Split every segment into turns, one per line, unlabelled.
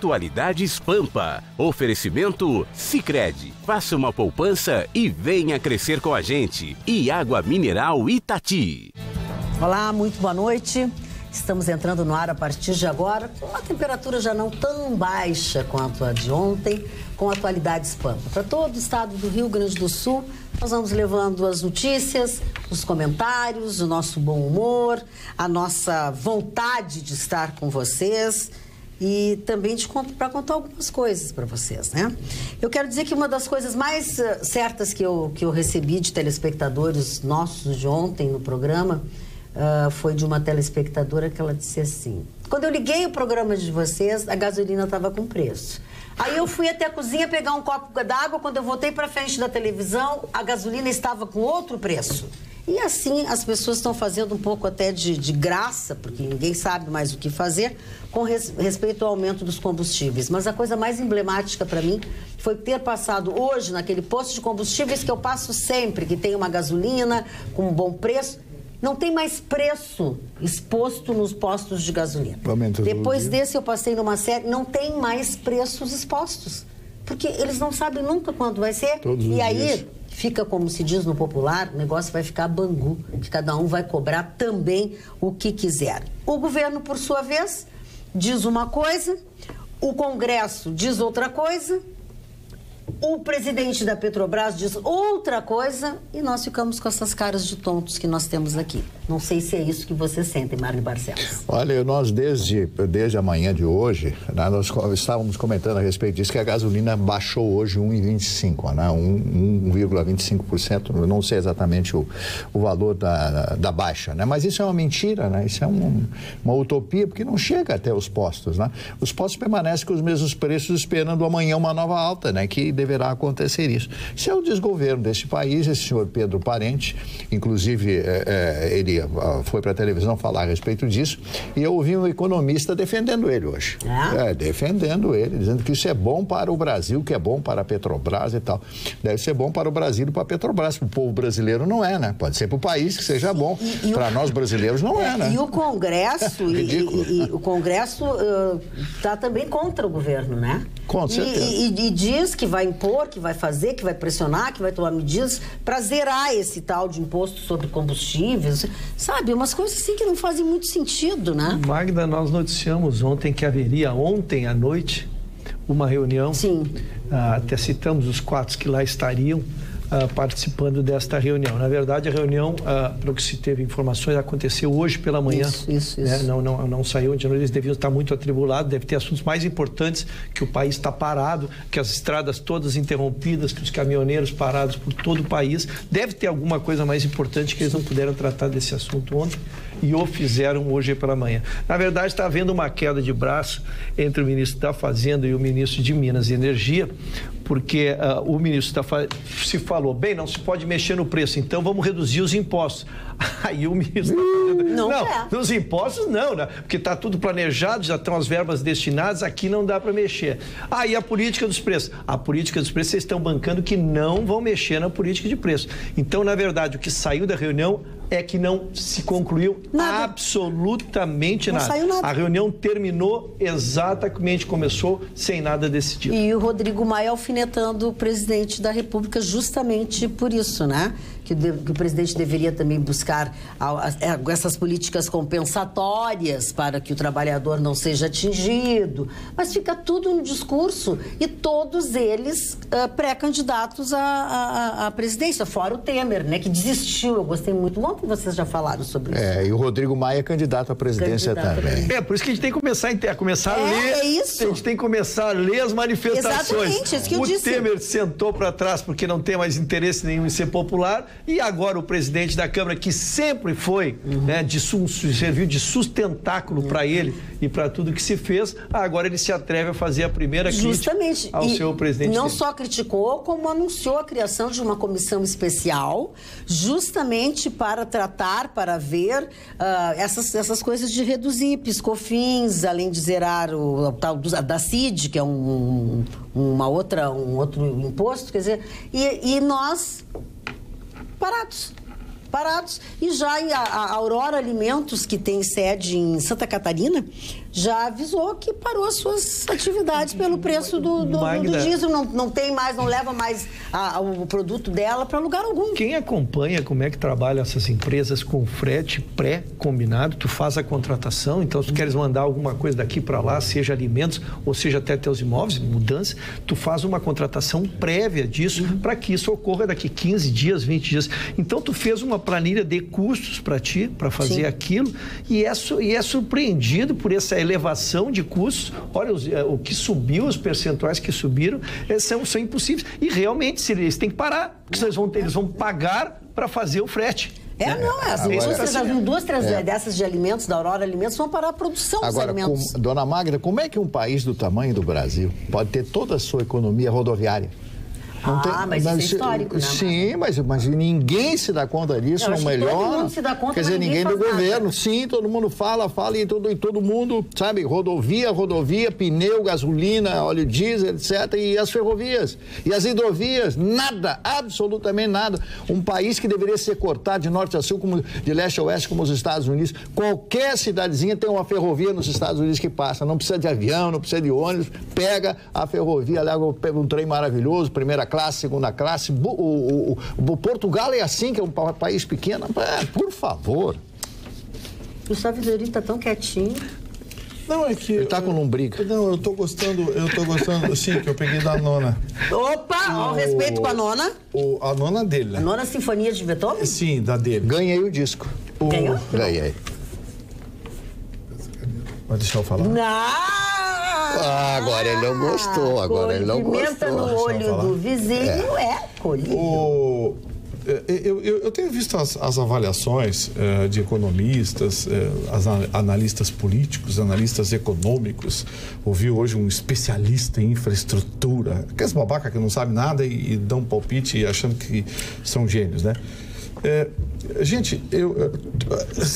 Atualidades Pampa. Oferecimento Sicredi. Faça uma poupança e venha crescer com a gente. E água mineral Itati.
Olá, muito boa noite. Estamos entrando no ar a partir de agora, com uma temperatura já não tão baixa quanto a de ontem, com atualidades Pampa. Para todo o estado do Rio Grande do Sul, nós vamos levando as notícias, os comentários, o nosso bom humor, a nossa vontade de estar com vocês e também para contar algumas coisas para vocês, né? Eu quero dizer que uma das coisas mais uh, certas que eu, que eu recebi de telespectadores nossos de ontem no programa uh, foi de uma telespectadora que ela disse assim: quando eu liguei o programa de vocês, a gasolina estava com preço. Aí eu fui até a cozinha pegar um copo d'água. Quando eu voltei para frente da televisão, a gasolina estava com outro preço. E assim as pessoas estão fazendo um pouco até de, de graça, porque ninguém sabe mais o que fazer, com res, respeito ao aumento dos combustíveis. Mas a coisa mais emblemática para mim foi ter passado hoje naquele posto de combustíveis que eu passo sempre, que tem uma gasolina com um bom preço. Não tem mais preço exposto nos postos de gasolina. Depois desse eu passei numa série, não tem mais preços expostos. Porque eles não sabem nunca quando vai ser.
Todos
e aí
dias
fica, como se diz no popular, o negócio vai ficar bangu, que cada um vai cobrar também o que quiser. O governo, por sua vez, diz uma coisa, o Congresso diz outra coisa, o presidente da Petrobras diz outra coisa e nós ficamos com essas caras de tontos que nós temos aqui. Não sei se é isso que vocês sentem, Marley Barcelos.
Olha, nós desde, desde a manhã de hoje, né, nós estávamos comentando a respeito disso, que a gasolina baixou hoje 1,25%, né, 1,25%, não sei exatamente o, o valor da, da baixa, né, mas isso é uma mentira, né, isso é um, uma utopia, porque não chega até os postos. Né, os postos permanecem com os mesmos preços, esperando amanhã uma nova alta, né, que deverá acontecer isso. Isso é o desgoverno desse país, esse senhor Pedro Parente, inclusive é, é, ele ah, foi para a televisão falar a respeito disso, e eu ouvi um economista defendendo ele hoje. É? é, defendendo ele, dizendo que isso é bom para o Brasil, que é bom para a Petrobras e tal. Deve ser bom para o Brasil e para a Petrobras. Para o povo brasileiro não é, né? Pode ser para o país que seja bom. Para o... nós brasileiros não é, é, né?
E o Congresso, e, e, e, o Congresso está uh, também contra o governo, né?
Com certeza.
E, e, diz que vai impor, que vai fazer, que vai pressionar, que vai tomar medidas para zerar esse tal de imposto sobre combustíveis. Sabe, umas coisas assim que não fazem muito sentido, né?
Magda, nós noticiamos ontem que haveria ontem à noite uma reunião.
Sim.
Ah, até citamos os quatro que lá estariam uh, participando desta reunião. Na verdade, a reunião, uh, pelo que se teve informações, aconteceu hoje pela manhã.
Isso, isso,
né?
isso.
Não, não, não saiu de eles deviam estar muito atribulados, deve ter assuntos mais importantes, que o país está parado, que as estradas todas interrompidas, que os caminhoneiros parados por todo o país. Deve ter alguma coisa mais importante que eles não puderam tratar desse assunto ontem e o fizeram hoje pela manhã. Na verdade, está havendo uma queda de braço entre o ministro da Fazenda e o ministro de Minas e Energia, porque uh, o ministro da Fazenda se falou, bem, não se pode mexer no preço, então vamos reduzir os impostos. Aí o ministro da Fazenda,
não,
não
é.
nos impostos não, né? porque está tudo planejado, já estão as verbas destinadas, aqui não dá para mexer. Aí a política dos preços. A política dos preços, vocês estão bancando que não vão mexer na política de preço. Então, na verdade, o que saiu da reunião é que não se concluiu
nada.
absolutamente
não
nada.
Saiu nada.
A reunião terminou exatamente começou sem nada decidido.
E o Rodrigo Maia alfinetando o presidente da República justamente por isso, né? Que, de, que o presidente deveria também buscar a, a, a, essas políticas compensatórias para que o trabalhador não seja atingido. Mas fica tudo no discurso e todos eles uh, pré-candidatos à, à, presidência, fora o Temer, né, que desistiu. Eu gostei muito. Ontem vocês já falaram sobre isso.
É, e o Rodrigo Maia é candidato à presidência
Candidato
também.
É, por isso que a gente tem que começar a, a começar a
É,
ler.
é isso.
A gente tem que começar a ler as manifestações.
Exatamente, isso que eu
o
disse.
Temer sentou para trás porque não tem mais interesse nenhum em ser popular e agora o presidente da Câmara, que sempre foi,
Uhum.
né, de serviu de sustentáculo para ele e para tudo que se fez, agora ele se atreve a fazer a primeira
Justamente.
crítica ao
E
seu presidente.
Não
dele.
só criticou, como anunciou a criação de uma comissão especial, justamente para tratar, para ver ah, essas, essas coisas de reduzir piscofins, além de zerar o, o tal do- da CID, que é um, uma outra, um outro imposto, quer dizer, e, e nós parados. parados. E já a, Aurora Alimentos, que tem sede em Santa Catarina, já avisou que parou as suas atividades pelo preço do, do, do diesel. Não, não tem mais, não leva mais a, o produto dela para lugar algum.
Quem acompanha como é que trabalham essas empresas com frete pré-combinado, tu faz a contratação, então se tu queres mandar alguma coisa daqui para lá, seja alimentos ou seja até teus imóveis, mudança, tu faz uma contratação prévia disso uhum. para que isso ocorra daqui 15 dias, 20 dias. Então tu fez uma planilha de custos para ti, para fazer Sim. aquilo, e é, e é surpreendido por essa elevação de custos. Olha, os, é, o que subiu, os percentuais que subiram, é, são, são impossíveis. E realmente, se eles têm que parar, porque eles vão, eles vão pagar para fazer o frete.
É, não, é assim. Agora, as indústrias é. dessas de alimentos, da Aurora Alimentos, vão parar a produção
Agora,
dos alimentos.
Com, dona Magda, como é que um país do tamanho do Brasil pode ter toda a sua economia rodoviária?
Não ah, tem, mas, mas isso é histórico, né?
Sim, mas, mas ninguém se dá conta disso, o melhor. Todo mundo se dá conta, Quer dizer, ninguém, ninguém do governo. Nada. Sim, todo mundo fala, fala e todo, e todo mundo, sabe, rodovia, rodovia, pneu, gasolina, óleo diesel, etc. E as ferrovias. E as hidrovias, nada, absolutamente nada. Um país que deveria ser cortado de norte a sul, como, de leste a oeste, como os Estados Unidos. Qualquer cidadezinha tem uma ferrovia nos Estados Unidos que passa. Não precisa de avião, não precisa de ônibus. Pega a ferrovia, leva um trem maravilhoso, primeira classe, segunda classe. O, o, o, Portugal é assim, que é um país pequeno. É, por favor.
Gustavo Zeri está tão quietinho.
Não, é que. Ele tá com lombriga.
Não, eu tô gostando, eu tô gostando, sim, que eu peguei da nona.
Opa, o, ó, respeito com a nona.
O, a nona dele.
A nona Sinfonia de Beethoven?
Sim, da dele.
Ganhei o disco.
O... Ganhou?
Ganhei.
Vai deixar eu falar?
Não!
Ah, agora ele não gostou, agora ele não gostou.
Pimenta no olho do vizinho é, é colhido. O...
É, eu, eu, eu, tenho visto as, as avaliações uh, de economistas, uh, as analistas políticos, analistas econômicos. Ouvi hoje um especialista em infraestrutura, aqueles babaca que não sabe nada e, e dão um palpite achando que são gênios, né? É, gente, eu,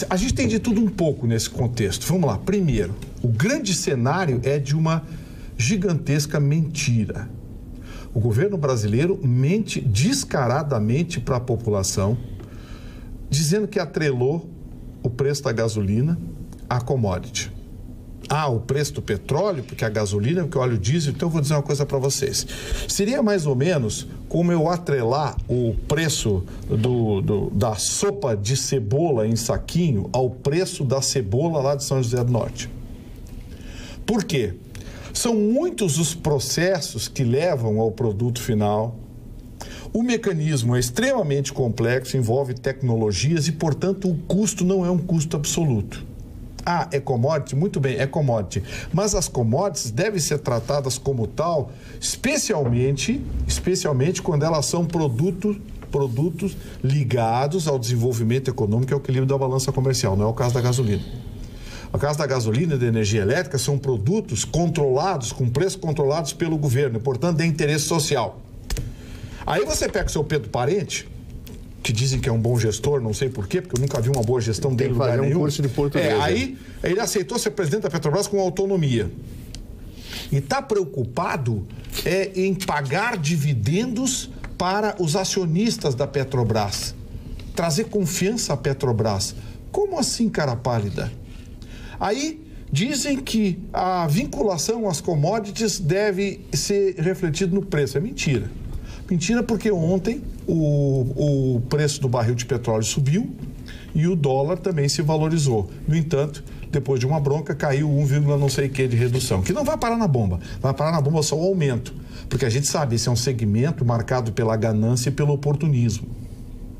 a gente tem de tudo um pouco nesse contexto. Vamos lá. Primeiro, o grande cenário é de uma gigantesca mentira. O governo brasileiro mente descaradamente para a população, dizendo que atrelou o preço da gasolina à commodity ah, o preço do petróleo, porque a gasolina, porque o óleo diesel, então eu vou dizer uma coisa para vocês. Seria mais ou menos como eu atrelar o preço do, do, da sopa de cebola em saquinho ao preço da cebola lá de São José do Norte. Por quê? São muitos os processos que levam ao produto final. O mecanismo é extremamente complexo, envolve tecnologias e, portanto, o custo não é um custo absoluto. Ah, é commodity? Muito bem, é commodity. Mas as commodities devem ser tratadas como tal, especialmente, especialmente quando elas são produtos produtos ligados ao desenvolvimento econômico e ao equilíbrio da balança comercial, não é o caso da gasolina. No caso da gasolina e da energia elétrica, são produtos controlados, com preços controlados pelo governo, portanto, de interesse social. Aí você pega o seu Pedro Parente, que dizem que é um bom gestor, não sei porquê, porque eu nunca vi uma boa gestão dele em lugar
um curso de português.
É, aí ele aceitou ser presidente da Petrobras com autonomia. E está preocupado é, em pagar dividendos para os acionistas da Petrobras. Trazer confiança à Petrobras. Como assim, cara pálida? Aí dizem que a vinculação às commodities deve ser refletida no preço. É mentira. Mentira porque ontem o, o preço do barril de petróleo subiu e o dólar também se valorizou. No entanto, depois de uma bronca, caiu 1, não sei que de redução, que não vai parar na bomba, vai parar na bomba só o aumento, porque a gente sabe, esse é um segmento marcado pela ganância e pelo oportunismo.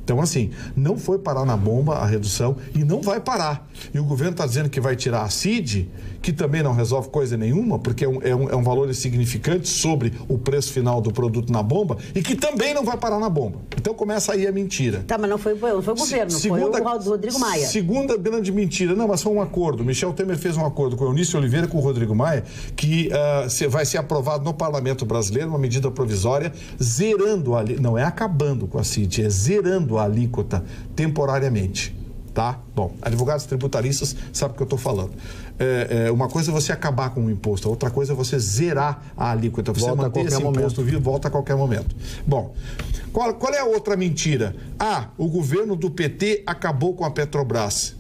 Então, assim, não foi parar na bomba a redução e não vai parar. E o governo está dizendo que vai tirar a CID, que também não resolve coisa nenhuma, porque é um, é, um, é um valor insignificante sobre o preço final do produto na bomba, e que também não vai parar na bomba. Então começa aí a mentira.
Tá, mas não foi, não foi o governo, Se, segunda, foi o Rodrigo Maia.
Segunda grande mentira. Não, mas foi um acordo. Michel Temer fez um acordo com o Eunício Oliveira e com o Rodrigo Maia, que uh, se, vai ser aprovado no Parlamento Brasileiro uma medida provisória zerando ali, não é acabando com a CID, é zerando a alíquota temporariamente. tá? Bom, advogados tributaristas sabem o que eu estou falando. É, é, uma coisa é você acabar com o imposto, outra coisa é você zerar a alíquota, você
Volta a
manter
qualquer
esse imposto
momento.
vivo, volta a qualquer momento. Bom, qual, qual é a outra mentira? Ah, o governo do PT acabou com a Petrobras.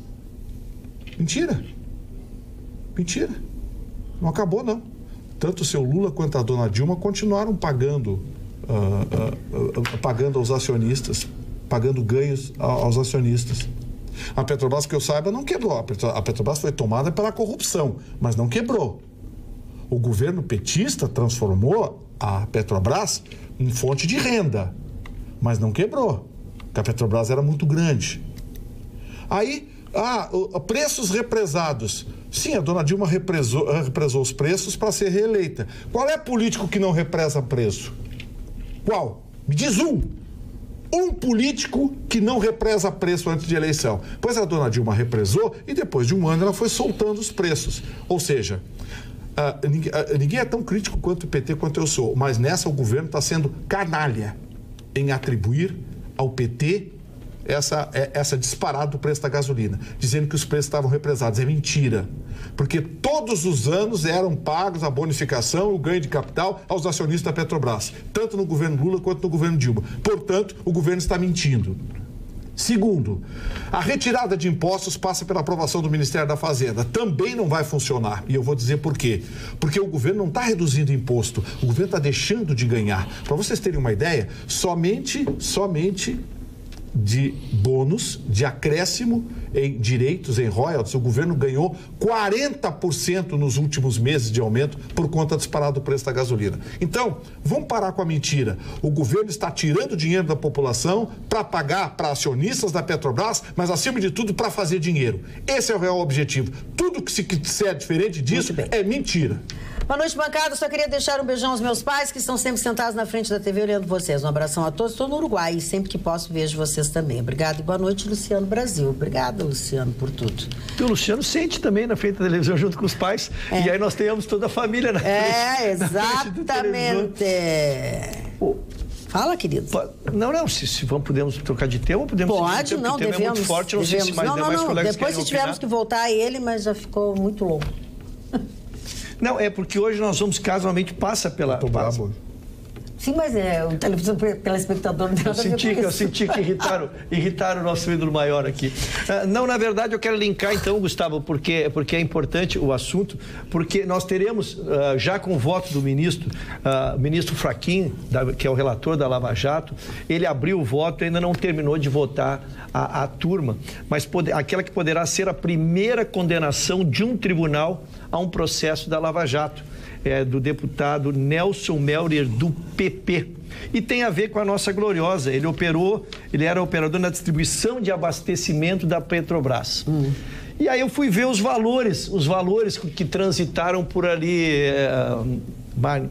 Mentira. Mentira. Não acabou, não. Tanto o seu Lula quanto a dona Dilma continuaram pagando, ah, ah, ah, pagando aos acionistas, pagando ganhos aos acionistas. A Petrobras, que eu saiba, não quebrou. A Petro- A Petrobras foi tomada pela corrupção, mas não quebrou. O governo petista transformou a Petrobras em fonte de renda, mas não quebrou, porque a Petrobras era muito grande. Aí, ah, preços represados. Sim, a dona Dilma represou, eh, represou os preços para ser reeleita. Qual é político que não represa preço? Qual? Me diz um. Um político que não represa preço antes de eleição. Pois a dona Dilma represou e depois de um ano ela foi soltando os preços. Ou seja, ah, ninguém, ah, ninguém é tão crítico quanto o PT quanto eu sou, mas nessa o governo está sendo canalha em atribuir ao PT essa, é- essa disparada do preço da gasolina, dizendo que os preços estavam represados. É mentira. Porque todos os anos eram pagos a bonificação o ganho de capital aos acionistas da Petrobras, tanto no governo Lula quanto no governo Dilma. Portanto, o governo está mentindo. Segundo, a retirada de impostos passa pela aprovação do Ministério da Fazenda. Também não vai funcionar. E eu vou dizer por quê. Porque o governo não está reduzindo imposto, o governo está deixando de ganhar. Para vocês terem uma ideia, somente, somente de bônus, de acréscimo em direitos, em royalties, o governo ganhou 40% nos últimos meses de aumento por conta da disparada do preço da gasolina. Então, vamos parar com a mentira. O governo está tirando dinheiro da população para pagar para acionistas da Petrobras, mas acima de tudo para fazer dinheiro. Esse é o real objetivo. Tudo que se disser diferente disso é mentira.
Boa noite, bancada. Só queria deixar um beijão aos meus pais, que estão sempre sentados na frente da TV olhando vocês. Um abração a todos. Estou no Uruguai e sempre que posso vejo vocês também. Obrigado e boa noite, Luciano Brasil. Obrigada, Luciano, por tudo.
E o Luciano sente também na frente da televisão junto com os pais. E aí nós tenhamos toda a família na
É,
frente, televisão.
exatamente. Fala, querido.
Não, não, se, se vamos, podemos trocar de tema, podemos
Pode,
tema,
não,
porque o tema
devemos.
é muito forte, não
devemos.
sei se mais
não, não,
demais
não.
colegas
Depois, se
querem
tivermos
opinar.
que voltar a ele, mas já ficou muito longo.
Não, é porque hoje nós vamos casualmente passa pela.
Tô
passa-.
Sim, mas é, o televisão telespectador não tem
Eu senti, que- eu senti que irritaram, irritaram o nosso ídolo maior aqui. Ah, não, na verdade, eu quero linkar então, Gustavo, porque, porque é importante o assunto, porque nós teremos, ah, já com o voto do ministro, ah, ministro Fraquim, da- que é o relator da Lava Jato, ele abriu o voto e ainda não terminou de votar a, a turma, mas pode- aquela que poderá ser a primeira condenação de um tribunal a um processo da Lava Jato é, do deputado Nelson Melrer, do PP. E tem a ver com a nossa gloriosa. Ele operou, ele era operador na distribuição de abastecimento da Petrobras. E aí eu fui ver os valores, os valores que transitaram por ali. é,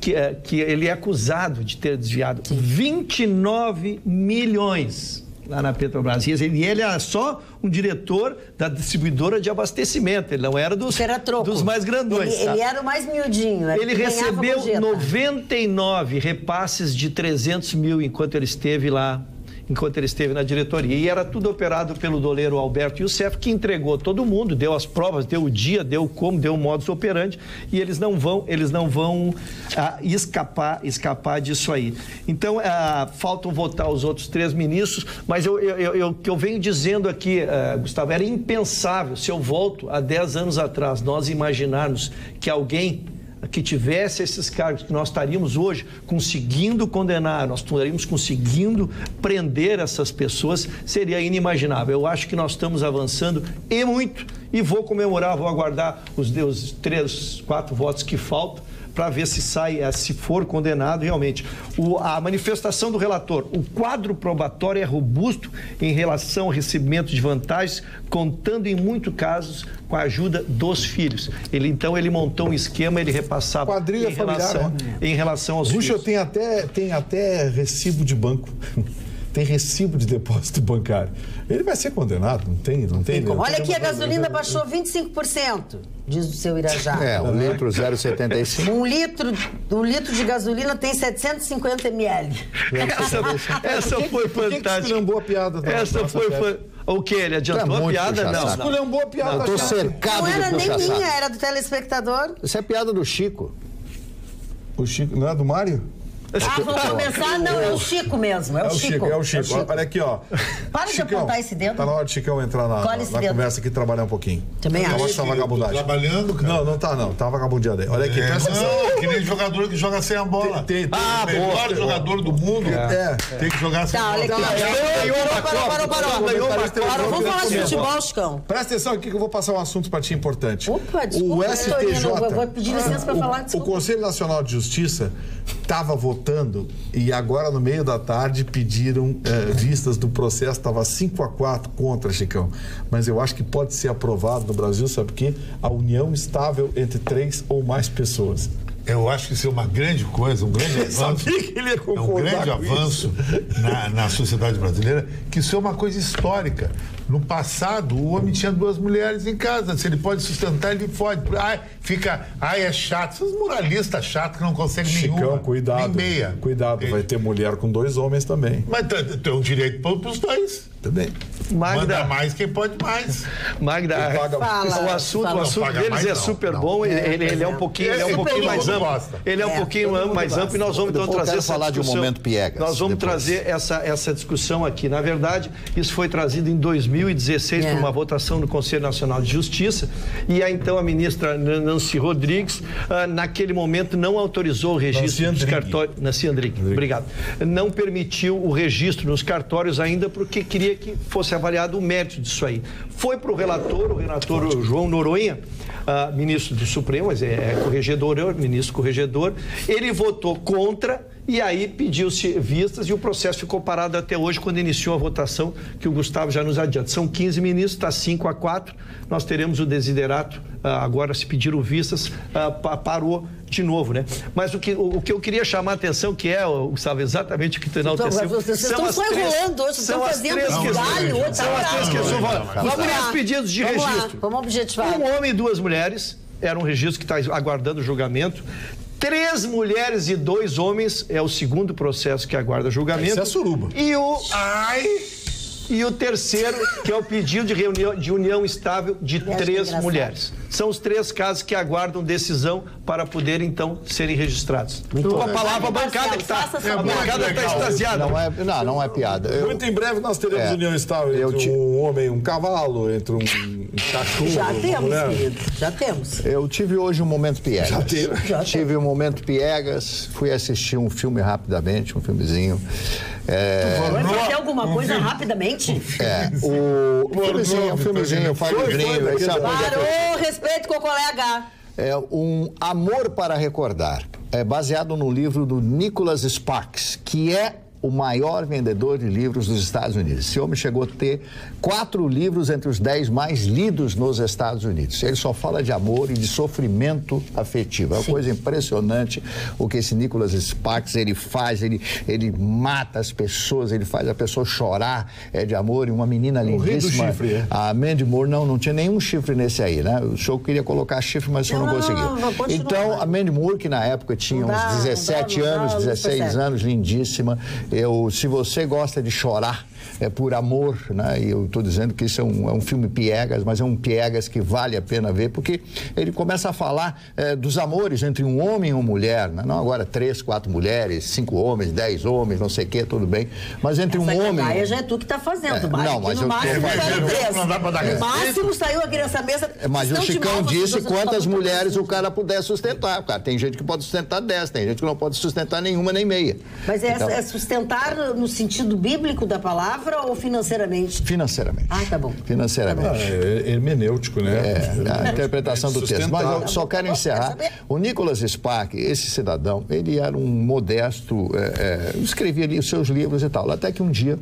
que, é, que ele é acusado de ter desviado 29 milhões lá na Petrobras. E ele, ele era só um diretor da distribuidora de abastecimento, ele não era dos,
era
dos mais grandões.
Ele,
tá?
ele era o mais miudinho. era
Ele recebeu
gorjeta.
99 repasses de 300 mil enquanto ele esteve lá, enquanto ele esteve na diretoria. E era tudo operado pelo doleiro Alberto Youssef, que entregou todo mundo, deu as provas, deu o dia, deu como, deu o modus operandi, e eles não vão, eles não vão ah, escapar, escapar disso aí. Então, ah, faltam votar os outros três ministros, mas eu, eu, eu, que eu venho dizendo aqui, ah, Gustavo, era impensável, se eu volto a 10 anos atrás, nós imaginarmos que alguém que tivesse esses cargos, que nós estaríamos hoje conseguindo condenar, nós estaríamos conseguindo prender essas pessoas, seria inimaginável. Eu acho que nós estamos avançando e muito, e vou comemorar, vou aguardar os, os três, quatro votos que faltam para ver se sai, eh, se for condenado realmente. O- a manifestação do relator, o quadro probatório é robusto em relação ao recebimento de vantagens, contando em muitos casos com a ajuda dos filhos. Ele então ele montou um esquema, ele repassava
Quadrilha
em
familiar,
relação,
né?
em relação aos
Bucha
filhos.
tem até, tem até recibo de banco. Tem recibo de depósito bancário. Ele vai ser condenado, não tem, não tem. não
Olha
tem
aqui, a
uma-
gasolina baixou 25%, diz o seu Irajá.
É, um litro 0,75.
Um litro, um litro de gasolina tem 750 ml.
Essa, essa foi
Por que que
fantástica.
esculhambou a piada da
Essa foi.
chefe?
fan- O que? Ele adiantou
Tá
a piada? Não.
puxa-saco.
não.
Esculhambou a piada
Eu
da
tô cercado
Não era
de
nem minha, era do telespectador.
Isso é piada do Chico.
O Chico, não é do Mário?
Ah, vamos começar? Não, é o Chico mesmo, é o,
É o Chico, é o Chico. Olha aqui, ó.
Para de
Chicão,
apontar esse dedo.
Tá na hora de Chicão entrar na, na
dedo.
conversa aqui e trabalhar um pouquinho.
Também
Não
acho.
mostra essa vagabundagem.
Trabalhando, cara.
Não, não tá não. Tá vagabundeando aí. Olha aqui,
É,
presta atenção.
não, que nem jogador que joga sem a bola.
Tem- tem-
ah, o melhor jogador do mundo
É.
tem que jogar sem
Tá,
a
olha
bola.
aqui.
ganhou uma
Parou, parou, parou, parou. vamos falar de futebol, Chicão.
Presta atenção aqui que eu vou passar um assunto para ti importante.
Opa, desculpa,
o STJ.
eu vou pedir licença pra
o,
falar,
O
desculpa.
Conselho Nacional de Justiça estava votando e agora no meio da tarde pediram eh, vistas do processo, estava 5 a 4 contra Chicão. Mas eu acho que pode ser aprovado no Brasil, sabe por quê? A união estável entre três ou mais pessoas.
Eu acho que isso é uma grande coisa, um grande avanço. É um grande avanço na, na sociedade brasileira, que isso é uma coisa histórica. No passado, o homem tinha duas mulheres em casa. Se ele pode sustentar, ele pode. Ai, fica, ai, é chato. Esses moralistas chatos que não conseguem
Chicão,
nenhuma.
cuidado.
Nem meia.
Cuidado, vai ter mulher com dois homens também.
Mas tem um direito para os dois.
Também.
Manda
Magda,
mais quem pode mais.
Magda,
paga-
Fala,
o assunto,
fala.
o assunto deles
mais,
é super
não.
bom. Ele,
É,
ele, ele é um pouquinho, ele é um pouquinho mais amplo.
gosta.
Ele é um
É,
pouquinho
mundo
mais
gosta.
amplo e nós vamos então trazer
quero
essa
falar de um
discussão.
momento piegas,
Nós vamos
depois.
trazer essa, essa discussão aqui. Na verdade, isso foi trazido em 2016
É.
por uma votação no Conselho Nacional de Justiça e a então a ministra Nancy Rodrigues, ah, naquele momento, não autorizou o registro
Nancy
dos cartórios. Nancy Andrighi, obrigado. Não permitiu o registro nos cartórios ainda porque queria que fosse avaliado o mérito disso aí. Foi para o relator, o relator João Noronha, ah, ministro do Supremo, mas é, é corregedor, é ministro corregedor, ele votou contra e aí pediu-se vistas e o processo ficou parado até hoje, quando iniciou a votação, que o Gustavo já nos adianta. São 15 ministros, está 5 a 4. Nós teremos o desiderato, ah, agora se pediram vistas, ah, pa- parou de novo, né? Mas o que, o, o que eu queria chamar a atenção, que é, Gustavo, exatamente o que tu enalteceu.
vocês
são
estão
as
só
três-
enrolando hoje,
são
estão fazendo um galho, outro
São as três questões. Os
Vamos
três pedidos de
Vamos lá,
registro.
Vamos objetivar.
Um homem e duas mulheres, era um registro que está aguardando julgamento. Três mulheres e dois homens é o segundo processo que aguarda julgamento.
Isso é suruba.
E o. Ai! E o terceiro, que é o pedido de, reunião, de união estável de
é
três mulheres. São os três casos que aguardam decisão para poder, então, serem registrados. Com a palavra a bancada que está.
Faça
A bancada está extasiada.
Não é, não, não é piada. Eu-
Muito em breve nós teremos
É.
união estável entre
te-
um homem e um cavalo, entre um, um cachorro
Já temos,
mulher.
querido. Já temos.
Eu tive hoje um momento piegas.
Já teve.
Já
tive um momento piegas, fui assistir um filme rapidamente, um filmezinho. É,
Vai fazer alguma coisa rapidamente?
é, o um filmezinho, um filmezinho, sabe onde é
Parou, respeito com o colega.
É um Amor para Recordar. É baseado no livro do Nicholas Sparks, que é o maior vendedor de livros dos Estados Unidos. Esse homem chegou a ter quatro livros entre os dez mais lidos nos Estados Unidos. Ele só fala de amor e de sofrimento afetivo. É uma coisa impressionante o que esse Nicholas Sparks ele faz. Ele, ele mata as pessoas, ele faz a pessoa chorar é, de amor. E uma menina lindíssima.
chifre, é?
A Mandy Moore, não, não tinha nenhum chifre nesse aí, né? O show queria colocar chifre, mas o senhor não,
Não,
conseguiu.
não, não,
então, a Mandy Moore, que na época tinha uns
não
17
dá, não dá,
anos,
não
16
percebe.
anos, lindíssima. Eu, se você gosta de chorar, é por amor, né? E eu estou dizendo que isso é um, é um filme piegas, mas é um piegas que vale a pena ver, porque ele começa a falar eh, dos amores entre um homem e uma mulher, né? não agora três, quatro mulheres, cinco homens, dez homens, não sei o quê, tudo bem, mas entre
Essa
um homem...
gandaia já é tu que tá fazendo.
É,
Mas
não, mas
no
eu
máximo saiu três.
não dá pra dar
No
respeito.
máximo saiu aqui nessa mesa.
É, Mas o Chicão disse quantas mulheres o cara puder sustentar. Cara, tem gente que pode sustentar 10, tem gente que não pode sustentar nenhuma nem meia.
Mas é,
Então,
é sustentar no sentido bíblico da palavra ou financeiramente?
Financeiramente.
Ah, tá bom.
Financeiramente.
Ah, é hermenêutico, né?
É, a interpretação do texto. Mas eu só quero encerrar. O Nicholas Spark, esse cidadão, ele era um modesto, é, é, escrevia ali os seus livros e tal. Até que um dia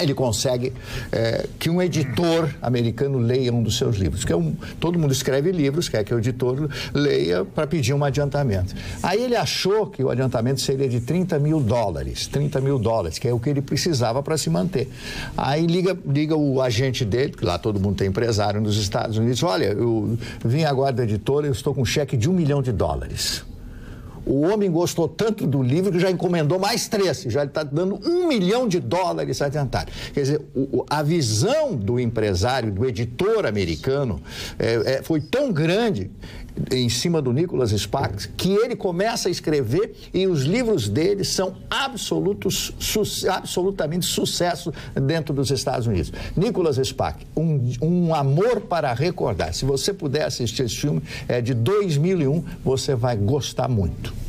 ele consegue é, que um editor americano leia um dos seus livros. Que é um, todo mundo escreve livros, quer que o editor leia para pedir um adiantamento. Aí ele achou que o adiantamento seria de 30 mil dólares, 30 mil dólares, que é o que ele precisava para se manter. Aí liga, liga o agente dele, que lá todo mundo tem empresário nos Estados Unidos, olha, eu vim agora da editora, eu estou com um cheque de um milhão de dólares. O homem gostou tanto do livro que já encomendou mais três, já está dando um milhão de dólares adiantado. Quer dizer, o, a visão do empresário, do editor americano, é, é, foi tão grande em cima do Nicholas Sparks que ele começa a escrever e os livros dele são absolutos, su absolutamente sucesso dentro dos Estados Unidos. Nicholas Sparks, um, um amor para recordar. Se você puder assistir esse filme, é de 2001, você vai gostar muito.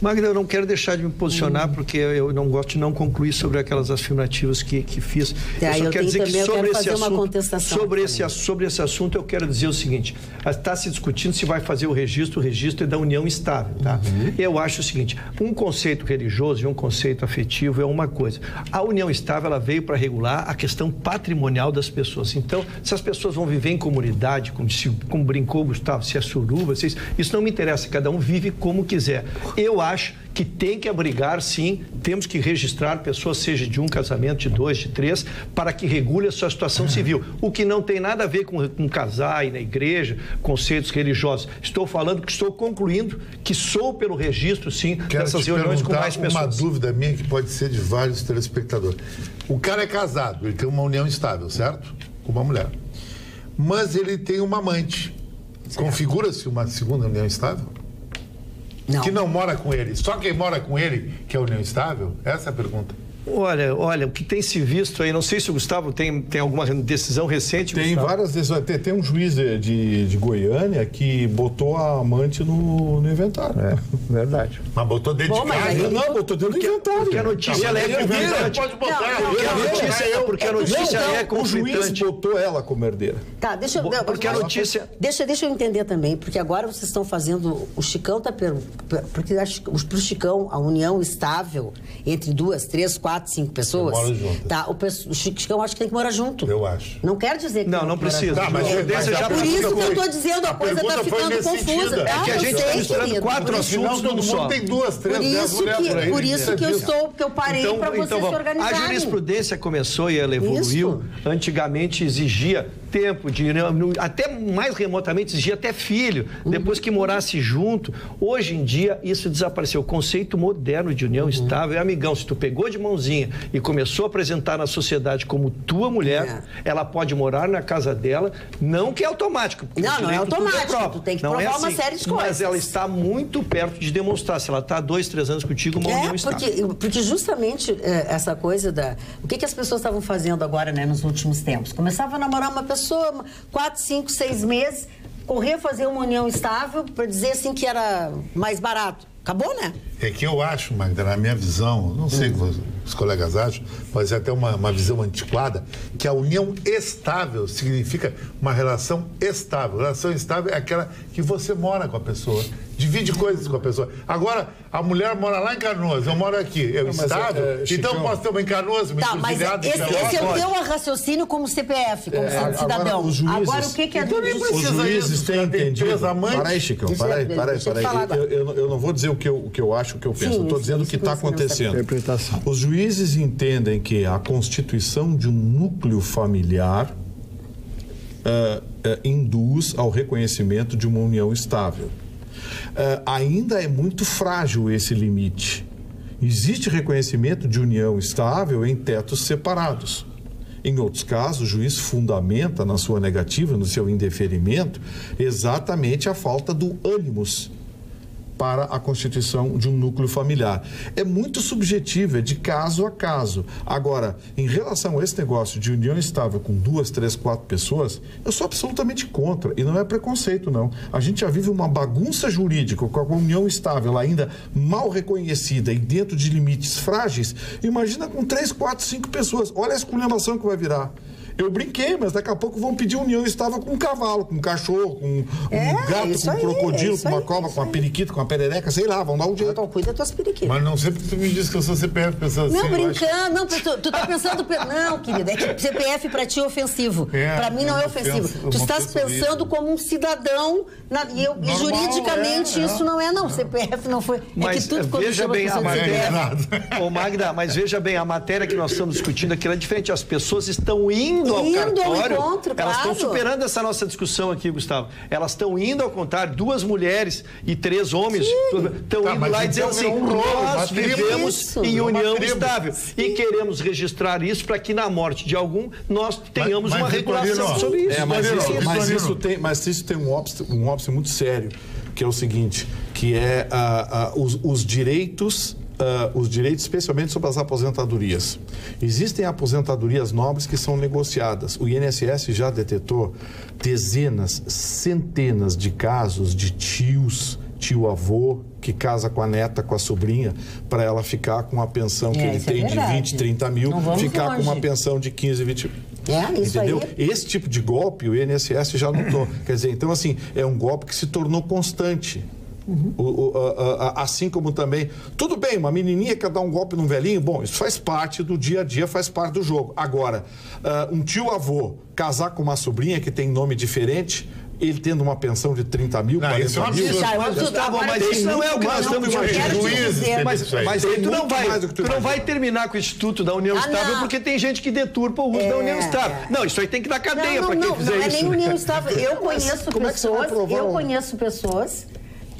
Magda, eu não quero deixar de me posicionar, hum. porque eu não gosto de não concluir sobre aquelas afirmativas que, que fiz.
É, eu só eu quero dizer que sobre esse assunto.
Sobre esse, sobre esse assunto, eu quero dizer o seguinte: está se discutindo se vai fazer o registro, o registro é da união estável. Tá? Uhum. Eu acho o seguinte: um conceito religioso e um conceito afetivo é uma coisa. A união estável ela veio para regular a questão patrimonial das pessoas. Então, se as pessoas vão viver em comunidade, como, se, como brincou Gustavo, se é suruba, se isso, isso não me interessa, cada um vive como quiser. Eu acho que tem que abrigar, sim, temos que registrar pessoas, seja de um casamento, de dois, de três, para que regule a sua situação civil. O que não tem nada a ver com, com casar e na igreja, conceitos religiosos. Estou falando que estou concluindo que sou pelo registro, sim,
Quero
dessas reuniões com mais pessoas.
uma dúvida minha que pode ser de vários telespectadores. O cara é casado, ele tem uma união estável, certo? Com uma mulher. Mas ele tem uma amante. Configura-se uma segunda união estável? Não. Que não mora com ele. Só quem mora com ele que é união estável? Essa é a pergunta.
Olha, olha, o que tem se visto aí, não sei se o Gustavo tem, tem alguma decisão recente.
Tem
Gustavo.
várias decisões. Tem, tem, um juiz de, de, Goiânia que botou a amante no, no inventário.
É, verdade.
Mas botou dentro Bom, de casa?
Aí... Não, botou dentro do inventário.
Porque a notícia é conflitante.
Pode botar. Não, não,
porque, a notícia, é, porque a notícia não, é conflitante.
O juiz botou ela como herdeira.
Tá, deixa eu...
Porque a notícia...
Deixa, deixa eu entender também, porque agora vocês estão fazendo... O Chicão está... Porque para o Chicão, a união estável entre duas, três, quatro, cinco pessoas
mora junto.
Tá, o, o Chicão acho que tem que morar junto.
Eu acho.
Não quer dizer que.
Não, não precisa.
Tá, mas,
é, mas
já
por isso que eu estou dizendo, a, a coisa está ficando confusa.
É que a gente está misturando quatro assuntos
num só. Tem duas, três,
por isso que, por, por isso que eu estou, que eu parei então, para vocês então, se organizarem.
A jurisprudência começou e ela evoluiu. Antigamente exigia tempo, de, até mais remotamente exigia até filho, uhum. depois que morasse junto. Hoje em dia isso desapareceu. O conceito moderno de união uhum. estável é amigão. Se tu pegou de mãozinha e começou a apresentar na sociedade como tua mulher, é. ela pode morar na casa dela, não que é automático.
Não, não é, é automático. Tu tem que não é provar é assim, uma série de coisas.
Mas ela está muito perto de demonstrar. Se ela está dois, três anos contigo, uma
é,
união
porque, estável. Porque justamente é, essa coisa da... O que, que as pessoas estavam fazendo agora, né, nos últimos tempos? Começava a namorar uma pessoa, quatro, cinco, seis meses, correr fazer uma união estável para dizer assim que era mais barato. Acabou, né?
É que eu acho, Magda, na minha visão, não sei hum. o que os colegas acham, pode ser até uma, uma visão antiquada, que a união estável significa uma relação estável. Relação estável é aquela que você mora com a pessoa, divide coisas com a pessoa. Agora, a mulher mora lá em Canoas, eu moro aqui, eu não, estável, é, é, então posso ter uma em Canoas, uma
tá, mas esse, esse é o teu raciocínio como CPF, como é, cidadão. Agora, juízes, agora, o que, que é
então, nem precisa Os juízes têm entendido. Para aí, Chicão, para aí, para aí, para aí. Eu, eu, eu, não vou dizer o que eu, o que eu acho, o que eu penso, estou dizendo o que está acontecendo. Os juízes entendem que a constituição de um núcleo familiar uh, uh, induz ao reconhecimento de uma união estável. Uh, ainda é muito frágil esse limite. Existe reconhecimento de união estável em tetos separados. Em outros casos, o juiz fundamenta na sua negativa, no seu indeferimento, exatamente a falta do ânimos para a constituição de um núcleo familiar. É muito subjetivo, é de caso a caso. Agora, em relação a esse negócio de união estável com duas, três, quatro pessoas, eu sou absolutamente contra. E não é preconceito, não. A gente já vive uma bagunça jurídica com a união estável ainda mal reconhecida e dentro de limites frágeis. Imagina com três, quatro, cinco pessoas. Olha a esculhambação que vai virar. Eu brinquei, mas daqui a pouco vão pedir união estável com um cavalo, com um cachorro, com um
É,
gato, com um
aí,
crocodilo, com uma
aí,
cobra, com uma periquita, com uma perereca, sei lá, vão dar um jeito.
Então cuida das tuas periquitas.
Mas não sempre tu me diz que eu sou CPF pensando
Não,
assim. eu acho-
brincando, não, tu, tu tá pensando. pe- Não, querida, é que CPF pra ti é ofensivo.
É,
pra mim não
eu
é
não
ofensivo.
penso- eu
tu
não
estás pensando
isso.
como um cidadão na- e, eu-
Normal,
juridicamente
é, é.
isso não é, não. CPF não foi.
Mas
é que tudo quando
veja bem a matéria. Ô Magda, mas veja bem, a matéria que nós estamos discutindo aqui é diferente. As pessoas estão indo ao
Indo ao
cartório.
encontro,
elas estão
claro.
superando essa nossa discussão aqui, Gustavo. Elas estão indo ao contar duas mulheres e três homens. Estão
Tá,
indo
mas
lá e
então
dizendo assim:
é um rolo,
nós vivemos
Isso,
em
uma
união estável. E queremos registrar isso para que na morte de algum nós tenhamos
mas,
uma regulação sobre isso.
É, mas isso, mas isso tem, mas isso tem um óbice, um muito sério, que é o seguinte, que é ah, ah, os, os direitos, ah, os direitos especialmente sobre as aposentadorias. Existem aposentadorias nobres que são negociadas. O INSS já detetou dezenas, centenas de casos de tios, tio-avô, que casa com a neta, com a sobrinha, para ela ficar com a pensão que
É,
ele
é
tem de
verdade.
20, 30 mil, ficar com uma
longe.
pensão de 15, 20
É, isso
Entendeu?
aí.
Esse tipo de golpe o INSS já notou. Quer dizer, então, assim, é um golpe que se tornou constante. O- o- a- a- assim como também. Tudo bem, uma menininha quer dar um golpe num velhinho, bom, isso faz parte do dia a dia, faz parte do jogo. Agora, ah, um tio-avô casar com uma sobrinha que tem nome diferente, ele tendo uma pensão de 30 mil,
Não,
40
isso é um
mil.
absurdo.
Tá, mas tu-
Gustavo,
agora
mas
tem
isso não é o que nós
mais,
estamos
não,
imaginando.
teve
Mas,
isso
mas
Tem
tu não vai,
mais do que tu
tu não vai terminar com o Instituto da União
Ah,
Estável
não.
porque tem gente que deturpa o uso
É,
da União Estável.
é.
Não, isso aí tem que dar cadeia
Não,
para
não,
quem
não,
fizer
não é
isso.
nem união estável. Eu conheço
como é
pessoas, eu
um-
conheço pessoas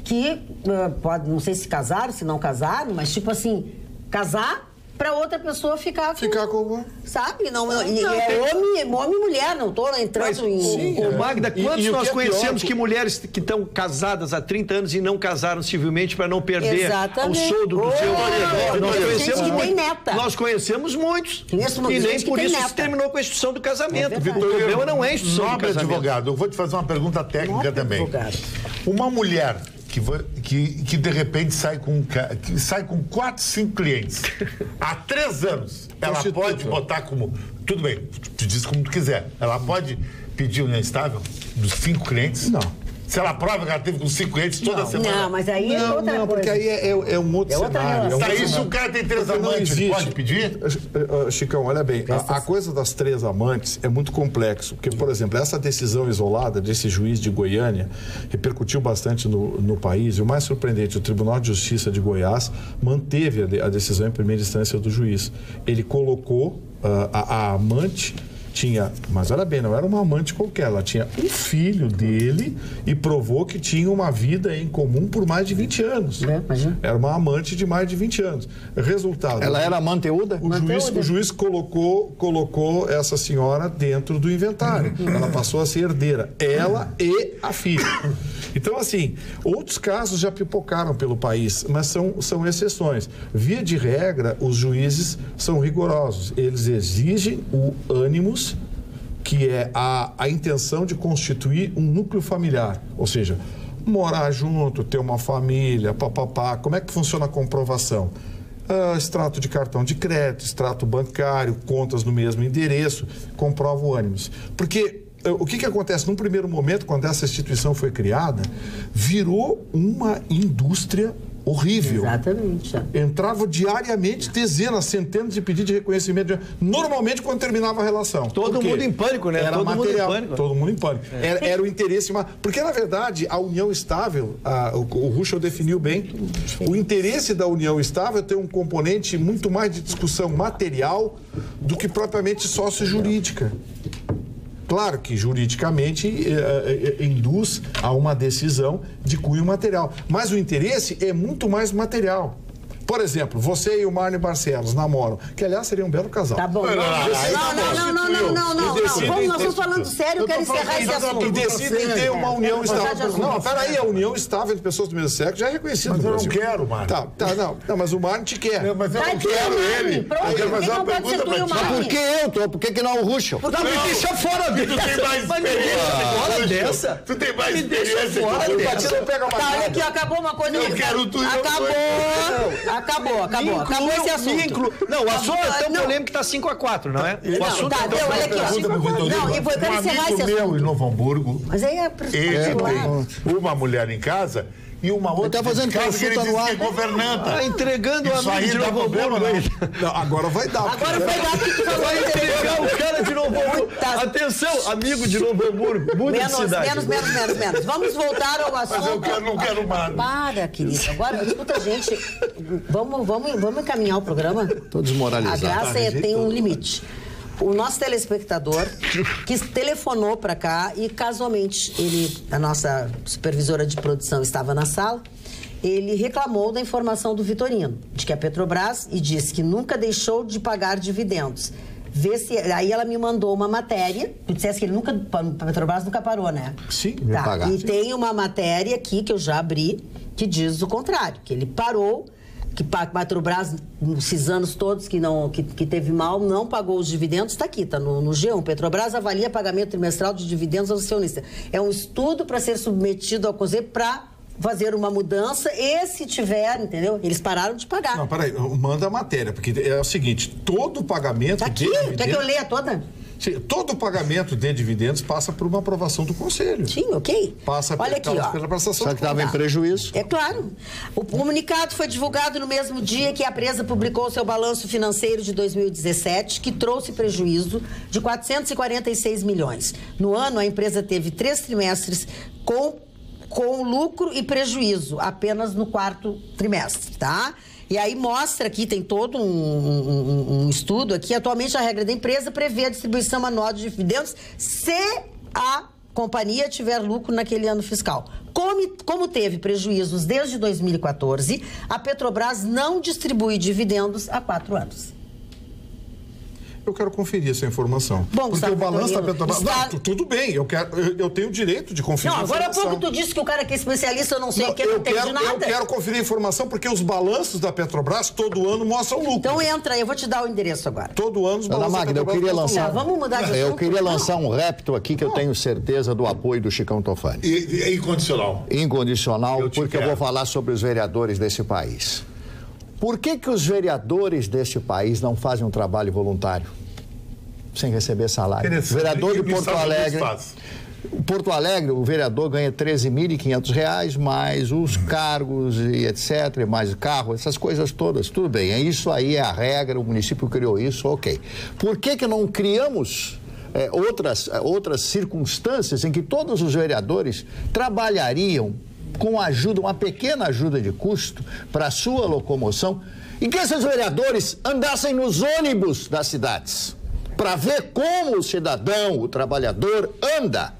que ah, pode, não sei se casaram, se não casaram, mas tipo assim, casar pra outra pessoa ficar com,
Ficar com.
sabe? Não, e
Não,
é homem, homem e mulher, não tô entrando
Mas,
em,
sim,
em-
ô, Magda,
E-
quantos
e o
nós
que é
conhecemos que mulheres que estão casadas há 30 anos e não casaram civilmente para não perder
Exatamente.
o soldo do
Ô,
seu
ô,
Nós conhecemos
gente que tem
muitos.
neta.
Nós conhecemos muitos.
Conheço uma
e nem por isso
neta.
se terminou com a instituição do casamento.
É
o problema não é a instituição do casamento.
advogado, eu vou te fazer uma pergunta técnica
Nobre
também.
advogado.
Uma mulher que, que, que de repente sai com, que sai com quatro, cinco clientes há três anos, ela pode botar como. Tudo bem, tu diz como tu quiser. Ela pode pedir união estável dos cinco clientes?
Não.
Se ela prova que ela teve com cinco clientes toda semana.
Não, mas aí é
Não,
outra
não,
coisa.
porque aí é, é- é um outro
É outra
cenário.
relação.
um
Tá, se o cara tem três
Porque não
amantes, pode pedir?
Eh, eh, Chicão, olha bem, a, a coisa das três amantes é muito complexo, porque, por exemplo, essa decisão isolada desse juiz de Goiânia repercutiu bastante no, no país, e o mais surpreendente, o Tribunal de Justiça de Goiás manteve a, a decisão em primeira instância do juiz. Ele colocou ah, a, a amante tinha, mas olha bem, não era uma amante qualquer, ela tinha um filho dele e provou que tinha uma vida em comum por mais de 20 anos.
É.
Era uma amante de mais de 20 anos. Resultado.
Ela era manteuda?
O juiz, o juiz colocou, colocou essa senhora dentro do inventário. Ela passou a ser herdeira, ela e a filha. Então, assim, outros casos já pipocaram pelo país, mas são, são exceções. Via de regra, os juízes são rigorosos. Eles exigem o ânimos, que é a, a intenção de constituir um núcleo familiar. Ou seja, morar junto, ter uma família, papapá. Como é que funciona a comprovação? Ah, extrato de cartão de crédito, extrato bancário, contas no mesmo endereço, comprova o ânimos. Porque eh, o que, que acontece? Num primeiro momento, quando essa instituição foi criada, virou uma indústria horrível.
Exatamente. é.
Entrava diariamente dezenas, centenas de pedidos de reconhecimento. Normalmente quando terminava a relação.
Todo mundo em pânico, né?
Era
Todo mundo em
material.
pânico.
Todo mundo em pânico. Era, era o interesse. Porque, na verdade, a união estável, a- o, o Ruschel definiu bem, o interesse da união estável tem um componente muito mais de discussão material do que propriamente sócio-jurídica. Claro que juridicamente eh, eh, induz a uma decisão de cunho material, mas o interesse é muito mais material. Por exemplo, você e o Marne Barcelos namoram, que aliás seria um belo casal.
Tá bom.
Não,
Não,
não,
não, não, não, não, não, não,
E decidem
Vamos, nós estamos falando sério, eu quero encerrar esse
E
assunto.
decidem ter uma união estável. Não, peraí, a união estável entre pessoas do mesmo sexo já é reconhecida
Mas eu não quero, Marne.
Tá, tá, não, não, mas o Marne te quer.
Mas eu
Tá
não quero ele.
pronto,
eu quero fazer uma
não pode
pergunta
e
pra ti.
Marne?
Por que eu tô? Por que, que não o Ruschel?
Não, me deixa fora,
Tu tem mais
Mas me deixa
experiência.
fora dessa.
Tu tem mais
Me deixa
experiência.
fora dessa.
Tá, olha aqui, acabou uma coisa.
Eu quero tu e eu
Acabou. Acabou, acabou.
Me
acabou esse assunto.
inclu- Não, o assunto é tão
Não.
polêmico que tá 5x4, não é? O
Não,
assunto
tá,
é tão
deu, olha aqui, ó.
Pergunta pro Vitor
Não,
Hugo.
e vou- encerrar esse
meu
assunto.
em Novo Hamburgo,
Mas aí é
ele tem uma mulher em casa e uma outra
tá fazendo consulta
diz
no
que é
ar.
governanta.
Tá entregando o
Isso
amigo
aí
de Novo
problema, não.
aí.
Não, agora vai dar.
Agora foi dar o que tu falou.
Vai entregar o cara de Novo.
Tá.
Atenção, amigo de Novo Hamburgo. Muda de
Menos,
cidade.
menos, menos, menos, menos. Vamos voltar ao assunto.
Mas eu quero, não quero mais.
Para, querido. Agora, escuta, gente. Vamos, vamos, vamos encaminhar o programa?
Tô desmoralizado.
A graça é, tem um limite. O nosso telespectador que telefonou para cá e casualmente ele, a nossa supervisora de produção estava na sala, ele reclamou da informação do Vitorino, de que a Petrobras e disse que nunca deixou de pagar dividendos. Vê se, aí ela me mandou uma matéria, tu disseste que ele nunca, a Petrobras nunca parou, né?
Sim,
Tá,
pagar.
e tem uma matéria aqui que eu já abri que diz o contrário, que ele parou, que Petrobras, nesses anos todos que, não, que, que teve mal, não pagou os dividendos, está aqui, está no, no G1. Petrobras avalia pagamento trimestral de dividendos aos acionistas. É um estudo para ser submetido ao Conselho para fazer uma mudança e se tiver, entendeu? Eles pararam de pagar.
Não, peraí, manda a matéria, porque é o seguinte: todo pagamento
Tá aqui, quer que eu leia toda?
Todo pagamento de dividendos passa por uma aprovação do Conselho.
Sim, ok.
Passa
Olha aqui,
pela,
ó.
pela prestação
Só que estava em prejuízo.
É claro. O comunicado foi divulgado no mesmo dia que a empresa publicou seu balanço financeiro de 2017, que trouxe prejuízo de 446 milhões. No ano, a empresa teve três trimestres com, com lucro e prejuízo, apenas no quarto trimestre, tá? E aí mostra aqui, tem todo um, um- um estudo aqui. Atualmente, a regra da empresa prevê a distribuição anual de dividendos se a companhia tiver lucro naquele ano fiscal. Como, como teve prejuízos desde 2014, a Petrobras não distribui dividendos há quatro anos.
Eu quero conferir essa informação.
Bom,
porque
Gustavo
o balanço da
Vitorino,
Petrobras.
está-
Não, tu- tudo bem, eu, quero, eu, eu tenho o direito de conferir
Não, agora há pouco tu disse que o cara que é especialista, eu não sei o que,
eu,
não entende
quero,
nada.
eu quero conferir a informação porque os balanços da Petrobras todo ano mostram lucro.
Então entra aí, eu vou te dar o endereço agora.
todo ano os balanços
Magda,
da
eu
Petrobras
queria
mostram
lançar.
Não, vamos mudar de
Eu
assunto?
queria
Não.
lançar um repto aqui que eu tenho certeza do apoio do Chicão Tofani.
E, e incondicional.
incondicional,
Eu
porque eu
quero.
vou falar sobre os vereadores desse país. Por que, que os vereadores deste país não fazem um trabalho voluntário? Sem receber salário. O vereador de Porto Alegre. Porto Alegre, o vereador ganha 13.500 reais, mais os cargos e etc., mais carro, essas coisas todas. Tudo bem, é isso aí é a regra, o município criou isso, ok. Por que, que não criamos eh, outras, eh, outras circunstâncias em que todos os vereadores trabalhariam com ajuda, uma pequena ajuda de custo para a sua locomoção, e que esses vereadores andassem nos ônibus das cidades? para ver como o cidadão, o trabalhador anda.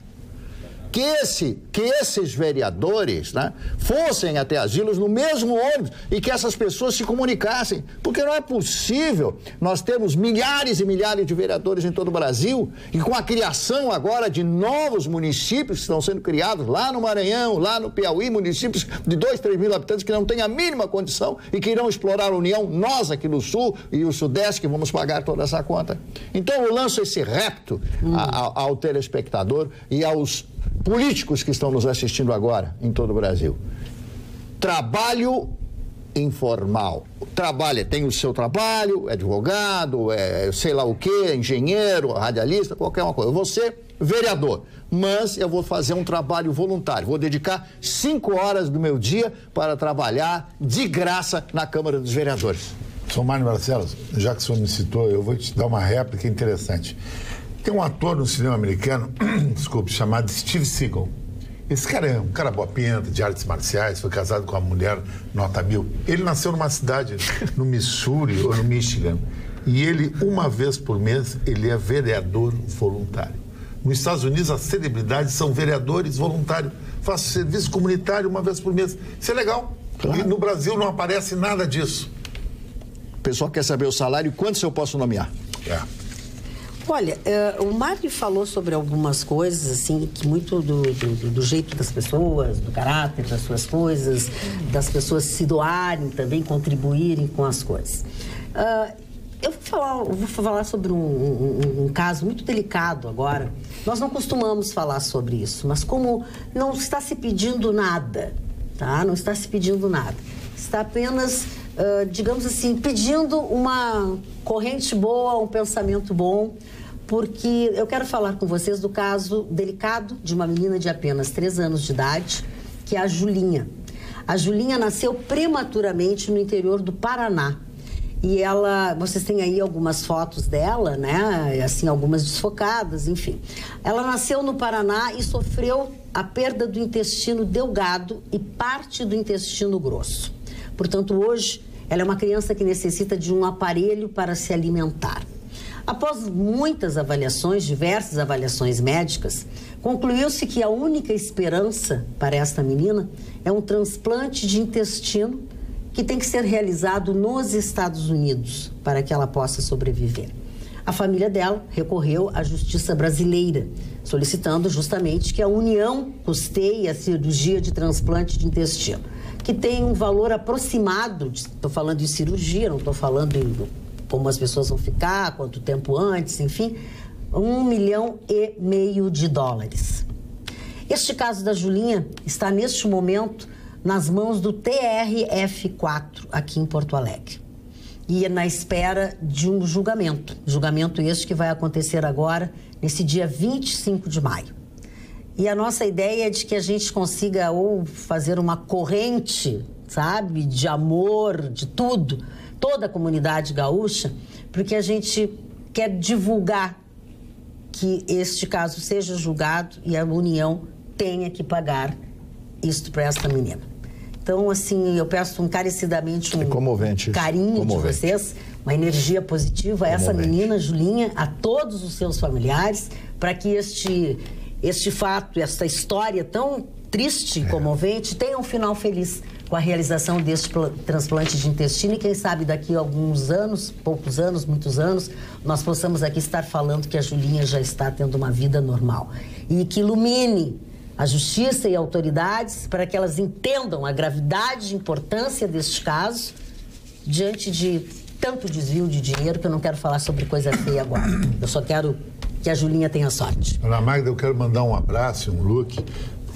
Que, esse, que esses vereadores né, fossem até asilos no mesmo ônibus e que essas pessoas se comunicassem. Porque não é possível nós termos milhares e milhares de vereadores em todo o Brasil e com a criação agora de novos municípios que estão sendo criados lá no Maranhão, lá no Piauí, municípios de 2, 3 mil habitantes que não têm a mínima condição e que irão explorar a União, nós aqui no Sul e o Sudeste que vamos pagar toda essa conta. Então eu lanço esse repto a- a- ao telespectador e aos políticos que estão nos assistindo agora em todo o Brasil. Trabalho informal. Trabalha, tem o seu trabalho, é advogado, é sei lá o quê, engenheiro, radialista, qualquer uma coisa. Você, vereador, mas eu vou fazer um trabalho voluntário. Vou dedicar cinco horas do meu dia para trabalhar de graça na Câmara dos Vereadores.
Sou Mário Barcelos, já que o senhor me citou, eu vou te dar uma réplica interessante. Tem um ator no cinema americano, desculpe, chamado Steve Seagal. Esse cara é um cara boa pinta, de artes marciais, foi casado com uma mulher nota mil. Ele nasceu numa cidade no Missouri ou no Michigan. E ele, uma vez por mês, ele é vereador voluntário. Nos Estados Unidos, as celebridades são vereadores voluntários. Faço serviço comunitário uma vez por mês. Isso é legal.
Claro.
E no Brasil não aparece nada disso.
O pessoal quer saber o salário e quantos eu posso nomear?
É.
Olha, eh, o Mário falou sobre algumas coisas, assim, que muito do, do- do jeito das pessoas, do caráter das suas coisas, das pessoas se doarem também, contribuírem com as coisas. Ah, eu vou falar, vou falar sobre um, um- um caso muito delicado agora. Nós não costumamos falar sobre isso, mas como não está se pedindo nada, tá? Não está se pedindo nada. Está apenas uh, digamos assim, pedindo uma corrente boa, um pensamento bom, porque eu quero falar com vocês do caso delicado de uma menina de apenas 3 anos de idade, que é a Julinha. A Julinha nasceu prematuramente no interior do Paraná. E ela, vocês têm aí algumas fotos dela, né? Assim, algumas desfocadas, enfim. Ela nasceu no Paraná e sofreu a perda do intestino delgado e parte do intestino grosso. Portanto, hoje, ela é uma criança que necessita de um aparelho para se alimentar. Após muitas avaliações, diversas avaliações médicas, concluiu-se que a única esperança para esta menina é um transplante de intestino que tem que ser realizado nos Estados Unidos para que ela possa sobreviver. A família dela recorreu à justiça brasileira, solicitando justamente que a União custeie a cirurgia de transplante de intestino, que tem um valor aproximado, estou falando de cirurgia, não estou falando em como as pessoas vão ficar, quanto tempo antes, enfim, um milhão e meio de dólares. Este caso da Julinha está neste momento nas mãos do TRF4 aqui em Porto Alegre. E é na espera de um julgamento. Julgamento este que vai acontecer agora, nesse dia 25 de maio. E a nossa ideia é de que a gente consiga ou fazer uma corrente, sabe, de amor, de tudo, toda a comunidade gaúcha, porque a gente quer divulgar que este caso seja julgado e a União tenha que pagar isto para esta menina. Então, assim, eu peço encarecidamente um
é
carinho
comovente.
de vocês, uma energia positiva a essa menina, Julinha, a todos os seus familiares, para que este, este fato, esta história tão triste e é. comovente tenha um final feliz com a realização deste transplante de intestino e quem sabe daqui a alguns anos, poucos anos, muitos anos, nós possamos aqui estar falando que a Julinha já está tendo uma vida normal e que ilumine a justiça e autoridades para que elas entendam a gravidade e importância deste caso diante de tanto desvio de dinheiro que eu não quero falar sobre coisa feia agora. Eu só quero que a Julinha tenha sorte.
Ana Magda, eu quero mandar um abraço, um look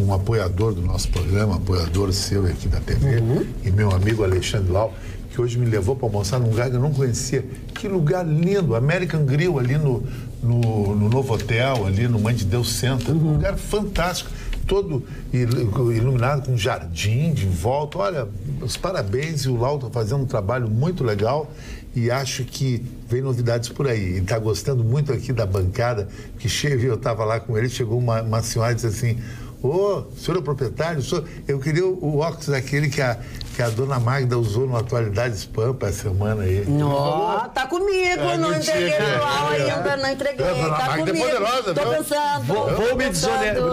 um apoiador do nosso programa, apoiador seu aqui da TV, uhum. e meu amigo Alexandre Lau, que hoje me levou para almoçar num lugar que eu não conhecia. Que lugar lindo! American Grill ali no, no, no Novo Hotel, ali no Mãe de Deus Center. Uhum. Um lugar fantástico. Todo iluminado com jardim de volta. Olha, os parabéns. E o Lau está fazendo um trabalho muito legal e acho que vem novidades por aí. Ele está gostando muito aqui da bancada, que chega, eu estava lá com ele, chegou uma, uma senhora e disse assim, Ô, oh, senhor é proprietário? Senhor, eu queria o, óculos daquele que a, que a dona Magda usou no Atualidades Pampa essa semana aí.
Ó, tá comigo, é, não entreguei igual ainda, não entreguei. É, tá Magda é comigo. É poderosa, Tô pensando.
Vou, vou me desonerar.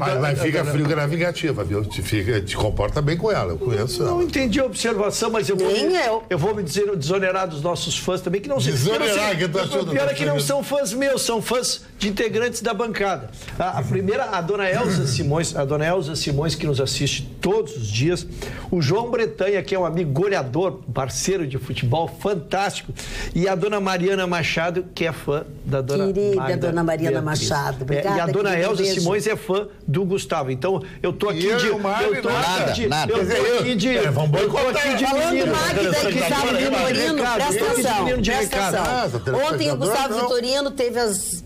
Mas, mas fica frio que vingativa, viu? Te, fica, te comporta bem com ela, eu conheço
Não ela. entendi a observação, mas eu vou. Nem eu. Eu vou me dizer, desonerar dos nossos fãs também, que não
sei. Desonerar, que
achando. O pior é que não são fãs meus, são fãs de integrantes da bancada. A, a primeira, a dona Elza Simões, a dona Elza Simões, que nos assiste todos os dias. O João Bretanha, que é um amigo goleador, parceiro de futebol, fantástico. E a dona Mariana Machado, que é fã da dona
Querida Magda dona Mariana Beatriz. Machado. Obrigada,
é, e a dona Elza beijo. Simões é fã do Gustavo. Então, eu tô aqui
eu
de.
Eu,
tô
nada,
aqui de.
Nada.
Eu tô aqui de.
É, vamos
eu tô aqui de
Falando
menino.
Magda e Gustavo Vitorino, presta atenção. Presta atenção. Ontem o Gustavo Vitorino teve as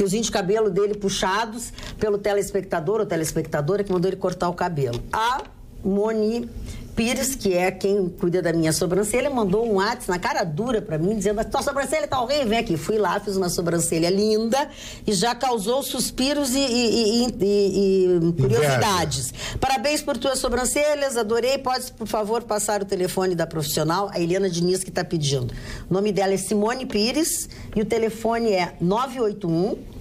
fiozinho de cabelo dele puxados pelo telespectador ou telespectadora que mandou ele cortar o cabelo. A Moni Pires, que é quem cuida da minha sobrancelha, mandou um WhatsApp na cara dura para mim, dizendo: tua sobrancelha tá horrível, vem aqui. Fui lá, fiz uma sobrancelha linda e já causou suspiros e, e, e, e curiosidades. Parabéns por tuas sobrancelhas, adorei. Pode, por favor, passar o telefone da profissional, a Eliana Diniz, que está pedindo. O nome dela é Simone Pires e o telefone é 981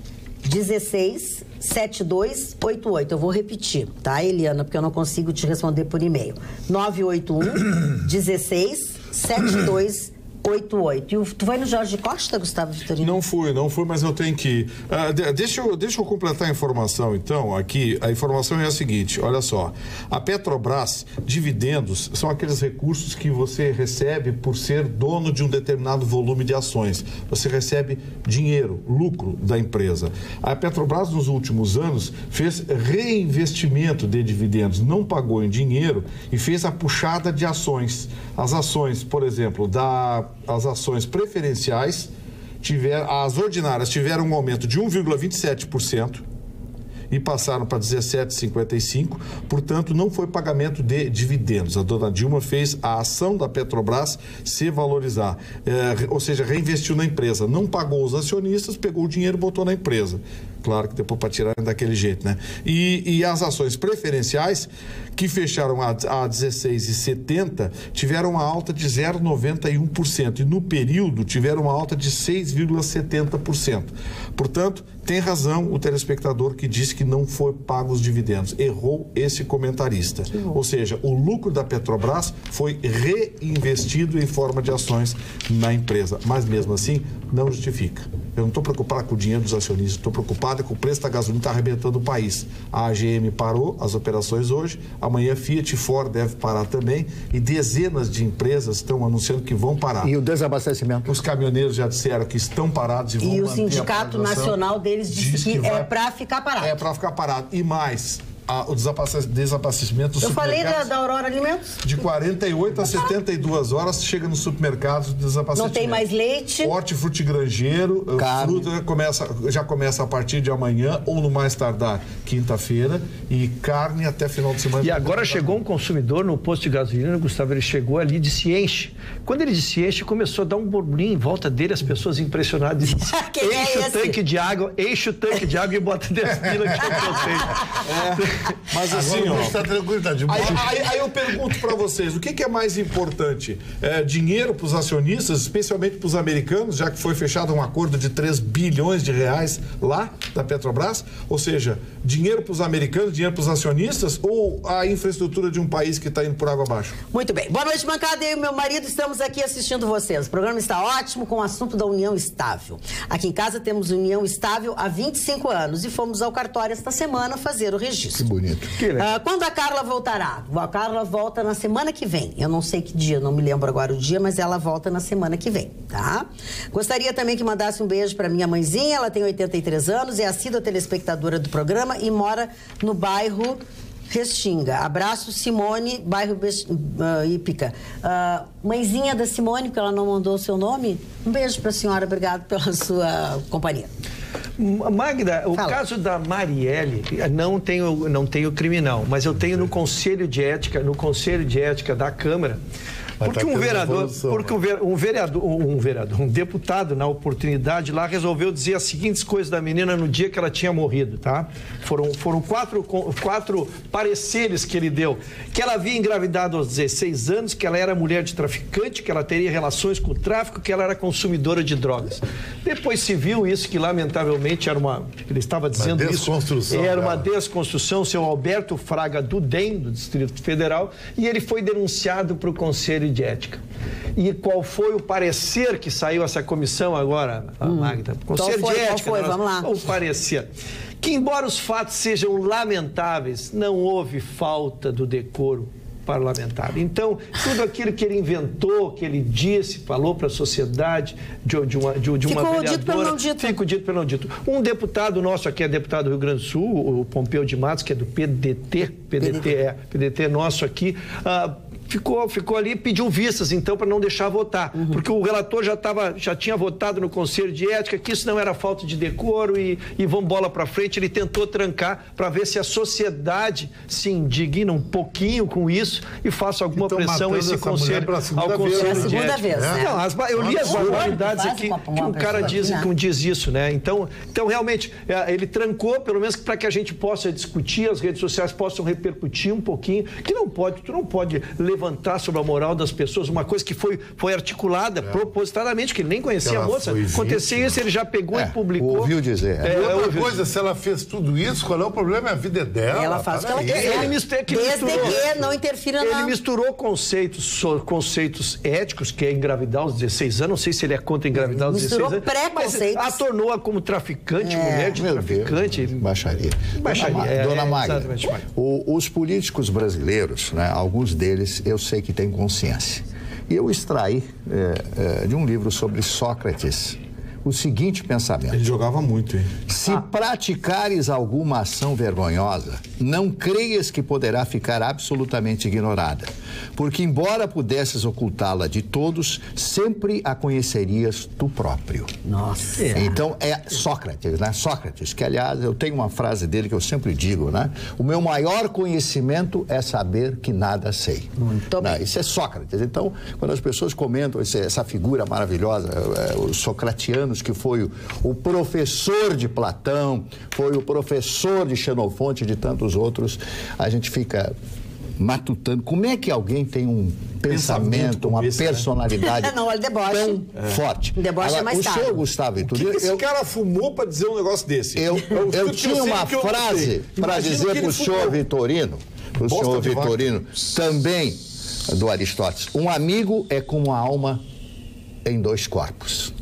16 7288. Eu vou repetir, tá, Eliana, porque eu não consigo te responder por e-mail. 981 16 7288. 88. E tu vai no Jorge Costa, Gustavo Vitorino?
Não fui, não fui, mas eu tenho que ir. Uh, de, deixa, eu, deixa eu completar a informação, então. Aqui, a informação é a seguinte: olha só. A Petrobras, dividendos, são aqueles recursos que você recebe por ser dono de um determinado volume de ações. Você recebe dinheiro, lucro da empresa. A Petrobras, nos últimos anos, fez reinvestimento de dividendos, não pagou em dinheiro e fez a puxada de ações. As ações, por exemplo, da, as ações preferenciais, tiver, as ordinárias tiveram um aumento de 1,27% e passaram para 17,55. Portanto, não foi pagamento de dividendos. A dona Dilma fez a ação da Petrobras se valorizar, é, ou seja, reinvestiu na empresa. Não pagou os acionistas, pegou o dinheiro e botou na empresa. Claro que depois para tirar daquele jeito, né? E, e as ações preferenciais, que fecharam a, a 16,70, tiveram uma alta de 0,91%. E no período tiveram uma alta de 6,70%. Portanto, tem razão o telespectador que disse que não foi pago os dividendos. Errou esse comentarista. Ou seja, o lucro da Petrobras foi reinvestido em forma de ações na empresa. Mas mesmo assim, não justifica. Eu não estou preocupado com o dinheiro dos acionistas, estou preocupado com o preço da gasolina está arrebentando o país. A AGM parou as operações hoje, amanhã Fiat e Ford deve parar também e dezenas de empresas estão anunciando que vão parar.
E o desabastecimento?
Os caminhoneiros já disseram que estão parados e vão
E o Sindicato Nacional deles disse diz que, que é para ficar parado.
É para ficar parado. E mais, a, o desabastecimento dos
Eu falei da, da, Aurora Alimentos.
De 48 a 72 horas chega no supermercado desabastecimento.
Não tem mais leite.
Hortifruti grangeiro, eh, Carne. fruta começa, já começa a partir de amanhã ou no mais tardar quinta-feira e carne até final de semana.
E agora chegou um consumidor no posto de gasolina, Gustavo, ele chegou ali de se enche. Quando ele se enche, começou a dar um burburinho em volta dele, as pessoas impressionadas. enche é o tanque de água, enche o tanque de água e bota 10 pila que eu
É. Mas assim, ó. Está tranquilo, tá de boa. Aí, aí, aí eu pergunto para vocês, o que, que, é mais importante? É, dinheiro para os acionistas, especialmente para os americanos, já que foi fechado um acordo de 3 bilhões de reais lá da Petrobras? Ou seja, dinheiro para os americanos, dinheiro para os acionistas ou a infraestrutura de um país que está indo por água abaixo?
Muito bem. Boa noite, bancada. Eu e meu marido estamos aqui assistindo vocês. O programa está ótimo com o assunto da união estável. Aqui em casa temos união estável há 25 anos e fomos ao cartório esta semana fazer o registro
bonito.
Uh, quando a Carla voltará? A Carla volta na semana que vem. Eu não sei que dia, não me lembro agora o dia, mas ela volta na semana que vem, tá? Gostaria também que mandasse um beijo para minha mãezinha, ela tem 83 anos, é assídua telespectadora do programa e mora no bairro Restinga. Abraço, Simone, bairro uh, Ípica. Uh, mãezinha da Simone, porque ela não mandou o seu nome, um beijo para a senhora, obrigado pela sua companhia.
Magda, o Fala. caso da Marielle, não tenho, não tenho criminal, mas eu tenho no Conselho de Ética, no Conselho de Ética da Câmara, porque tá um vereador, porque um vereador, um vereador, um deputado na oportunidade lá resolveu dizer as seguintes coisas da menina no dia que ela tinha morrido, tá? Foram, foram quatro, quatro pareceres que ele deu. Que ela havia engravidado aos 16 anos, que ela era mulher de traficante, que ela teria relações com o tráfico, que ela era consumidora de drogas. Depois se viu isso que lamentavelmente era uma, ele estava dizendo uma isso, era uma desconstrução, seu Alberto Fraga do DEM, do Distrito Federal, e ele foi denunciado para o Conselho de Ética. E qual foi o parecer que saiu essa comissão agora, hum. Magda?
Conselho foi, de Ética. Qual foi? Vamos lá.
O parecer. Que, embora os fatos sejam lamentáveis, não houve falta do decoro parlamentar. Então, tudo aquilo que ele inventou, que ele disse, falou para a sociedade de, de, uma, de, de uma
Ficou
vereadora...
Dito pelo não dito.
Ficou dito pelo não dito. Um deputado nosso aqui é deputado do Rio Grande do Sul, o Pompeu de Matos, que é do PDT, PDT, PDT. é, PDT nosso aqui... Uh, ficou, ficou ali e pediu vistas, então, para não deixar votar. Uhum. Porque o relator já, tava, já tinha votado no Conselho de Ética que isso não era falta de decoro e, e vamos bola para frente. Ele tentou trancar para ver se a sociedade se indigna um pouquinho com isso e faça alguma então, pressão esse conselho, ao Conselho
vez, de Ética. Vez, né?
não, as, eu li as barbaridades aqui que um cara diz, que diz isso, né? Então, então realmente, é, ele trancou, pelo menos para que a gente possa discutir, as redes sociais possam repercutir um pouquinho, que não pode, tu não pode levar levantar sobre a moral das pessoas, uma coisa que foi, foi articulada propositadamente, que ele nem conhecia
Ela
a moça. Acontecia
vítima.
isso, ele já pegou
É,
e publicou.
ouviu dizer.
É,
E outra
ouviu
coisa, se ela fez tudo isso, qual é o problema? A vida é dela.
Ela faz o que ela quiser.
Ele mistura- que
Desde
misturou.
que não interfira
Ele
na...
misturou conceitos, so- conceitos éticos, que é engravidar aos 16 anos. Não sei se ele é contra engravidar aos
Misturou
16 anos.
preconceitos.
Mas a tornou-a como traficante, mulher de
Meu Deus,
traficante.
baixaria.
Baixaria,
Dona,
é,
Dona
é,
Magda, os políticos brasileiros, né, alguns deles eu sei que têm consciência. E eu extraí é, é, de um livro sobre Sócrates o seguinte pensamento.
Ele jogava muito, hein?
Se praticares alguma ação vergonhosa, não creias que poderá ficar absolutamente ignorada, porque, embora pudesses ocultá-la de todos, sempre a conhecerias tu próprio.
Nossa.
Então é Sócrates, né? Sócrates, que aliás eu tenho uma frase dele que eu sempre digo, né? O meu maior conhecimento é saber que nada sei.
Muito bem.
Isso é Sócrates. Então, quando as pessoas comentam esse- essa figura maravilhosa, é, os socratianos, que foi o, o professor de Platão, foi o professor de Xenofonte e de tantos outros, a gente fica matutando. Como é que alguém tem um pensamento,
como
uma
esse, né?
personalidade
Não, olha, deboche.
tão forte?
Deboche é
Agora,
mais
o
tarde.
senhor Gustavo
O que, que esse
eu,
cara fumou pra dizer um negócio desse?
eu,
É o
eu
que
tinha uma
eu
frase para dizer para o senhor. Vitorino, para o senhor. Vitorino, também do Aristóteles. Um amigo é como a alma em dois corpos.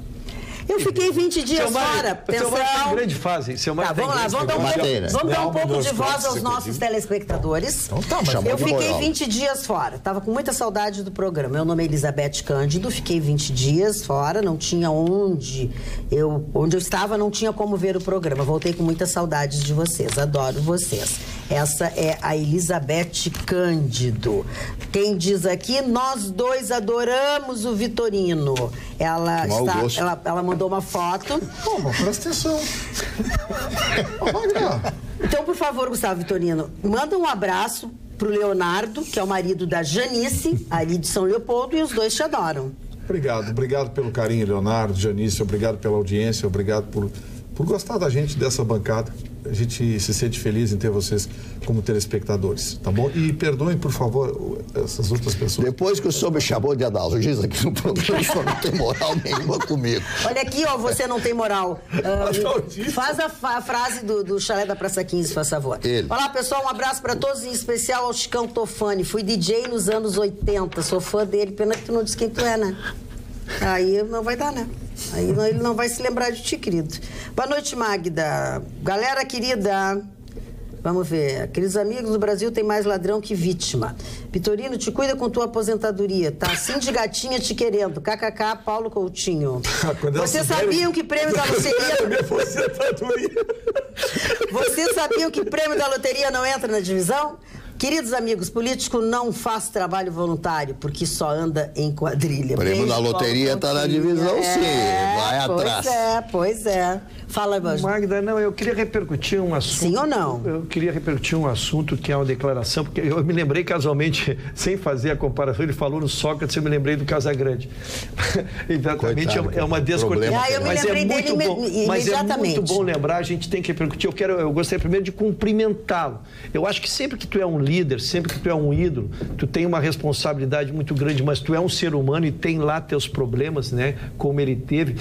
Eu fiquei 20 dias
Mário-
fora.
seu Mário em
Atenção.
grande fase. Seu
Tá,
Mário tá
vamos lá, vamos dar um pouco,
né?
vamos dar um pouco de voz aos nossos telespectadores.
Então tá, mas
Eu fiquei
moral.
20 dias fora. Tava com muita saudade do programa. Meu nome é Elizabeth Cândido, fiquei 20 dias fora, não tinha onde eu, onde eu estava, não tinha como ver o programa. Voltei com muita saudade de vocês, adoro vocês. Essa é a Elizabeth Cândido. Quem diz aqui, nós dois adoramos o Vitorino. Ela está,
gosto.
ela, ela mandou uma foto.
Mas presta atenção. Magda,
Então, por favor, Gustavo Vitorino, manda um abraço pro Leonardo, que é o marido da Janice, ali de São Leopoldo, e os dois te adoram.
Obrigado, obrigado pelo carinho, Leonardo, Janice, obrigado pela audiência, obrigado por, por gostar da gente, dessa bancada. A gente se sente feliz em ter vocês como telespectadores, tá bom? E perdoem, por favor, essas outras pessoas.
Depois que o senhor me chamou de analgista aqui no programa, o senhor não tem moral nenhuma comigo.
Olha aqui, ó, você não tem moral.
Adalgista.
faz a, fa- a frase do, do chalé da Praça 15, por favor.
Ele.
Olá, pessoal, um abraço pra todos, em especial ao Chicão Tofani. Fui DJ nos anos 80, sou fã dele. Pena que tu não diz quem tu é, né? Aí não vai dar, né? Aí não- ele não vai se lembrar de ti, querido. Boa noite, Magda. Galera querida. Vamos ver. Queridos amigos, o Brasil tem mais ladrão que vítima. Vitorino, te cuida com tua aposentadoria. Tá assim de gatinha te querendo. KKK, Paulo Coutinho.
Ela
Vocês sabiam que prêmio da loteria...
Minha aposentadoria.
Vocês sabiam que prêmio da loteria não entra na divisão? Queridos amigos, político não faz trabalho voluntário, porque só anda em quadrilha.
Prêmio
Beijo,
da loteria
Paulo
tá na divisão, sim. Vai
pois
atrás.
Pois é, pois é. Fala, Jorge.
Magda, não, eu queria repercutir um assunto.
Sim ou não?
Eu queria repercutir um assunto que é uma declaração, porque eu me lembrei casualmente, sem fazer a comparação, ele falou no Sócrates, eu me lembrei do Casagrande. Exatamente,
Coitado,
é uma.
Problema
Ah, eu me
Mas é
lembrei
muito
dele
bom,
ime-
mas é
imediatamente.
muito bom lembrar, a gente tem que repercutir. Eu quero, eu gostaria primeiro de cumprimentá-lo. Eu acho que sempre que tu é um líder, sempre que tu é um ídolo, tu tem uma responsabilidade muito grande, mas tu é um ser humano e tem lá teus problemas, né? Como ele teve.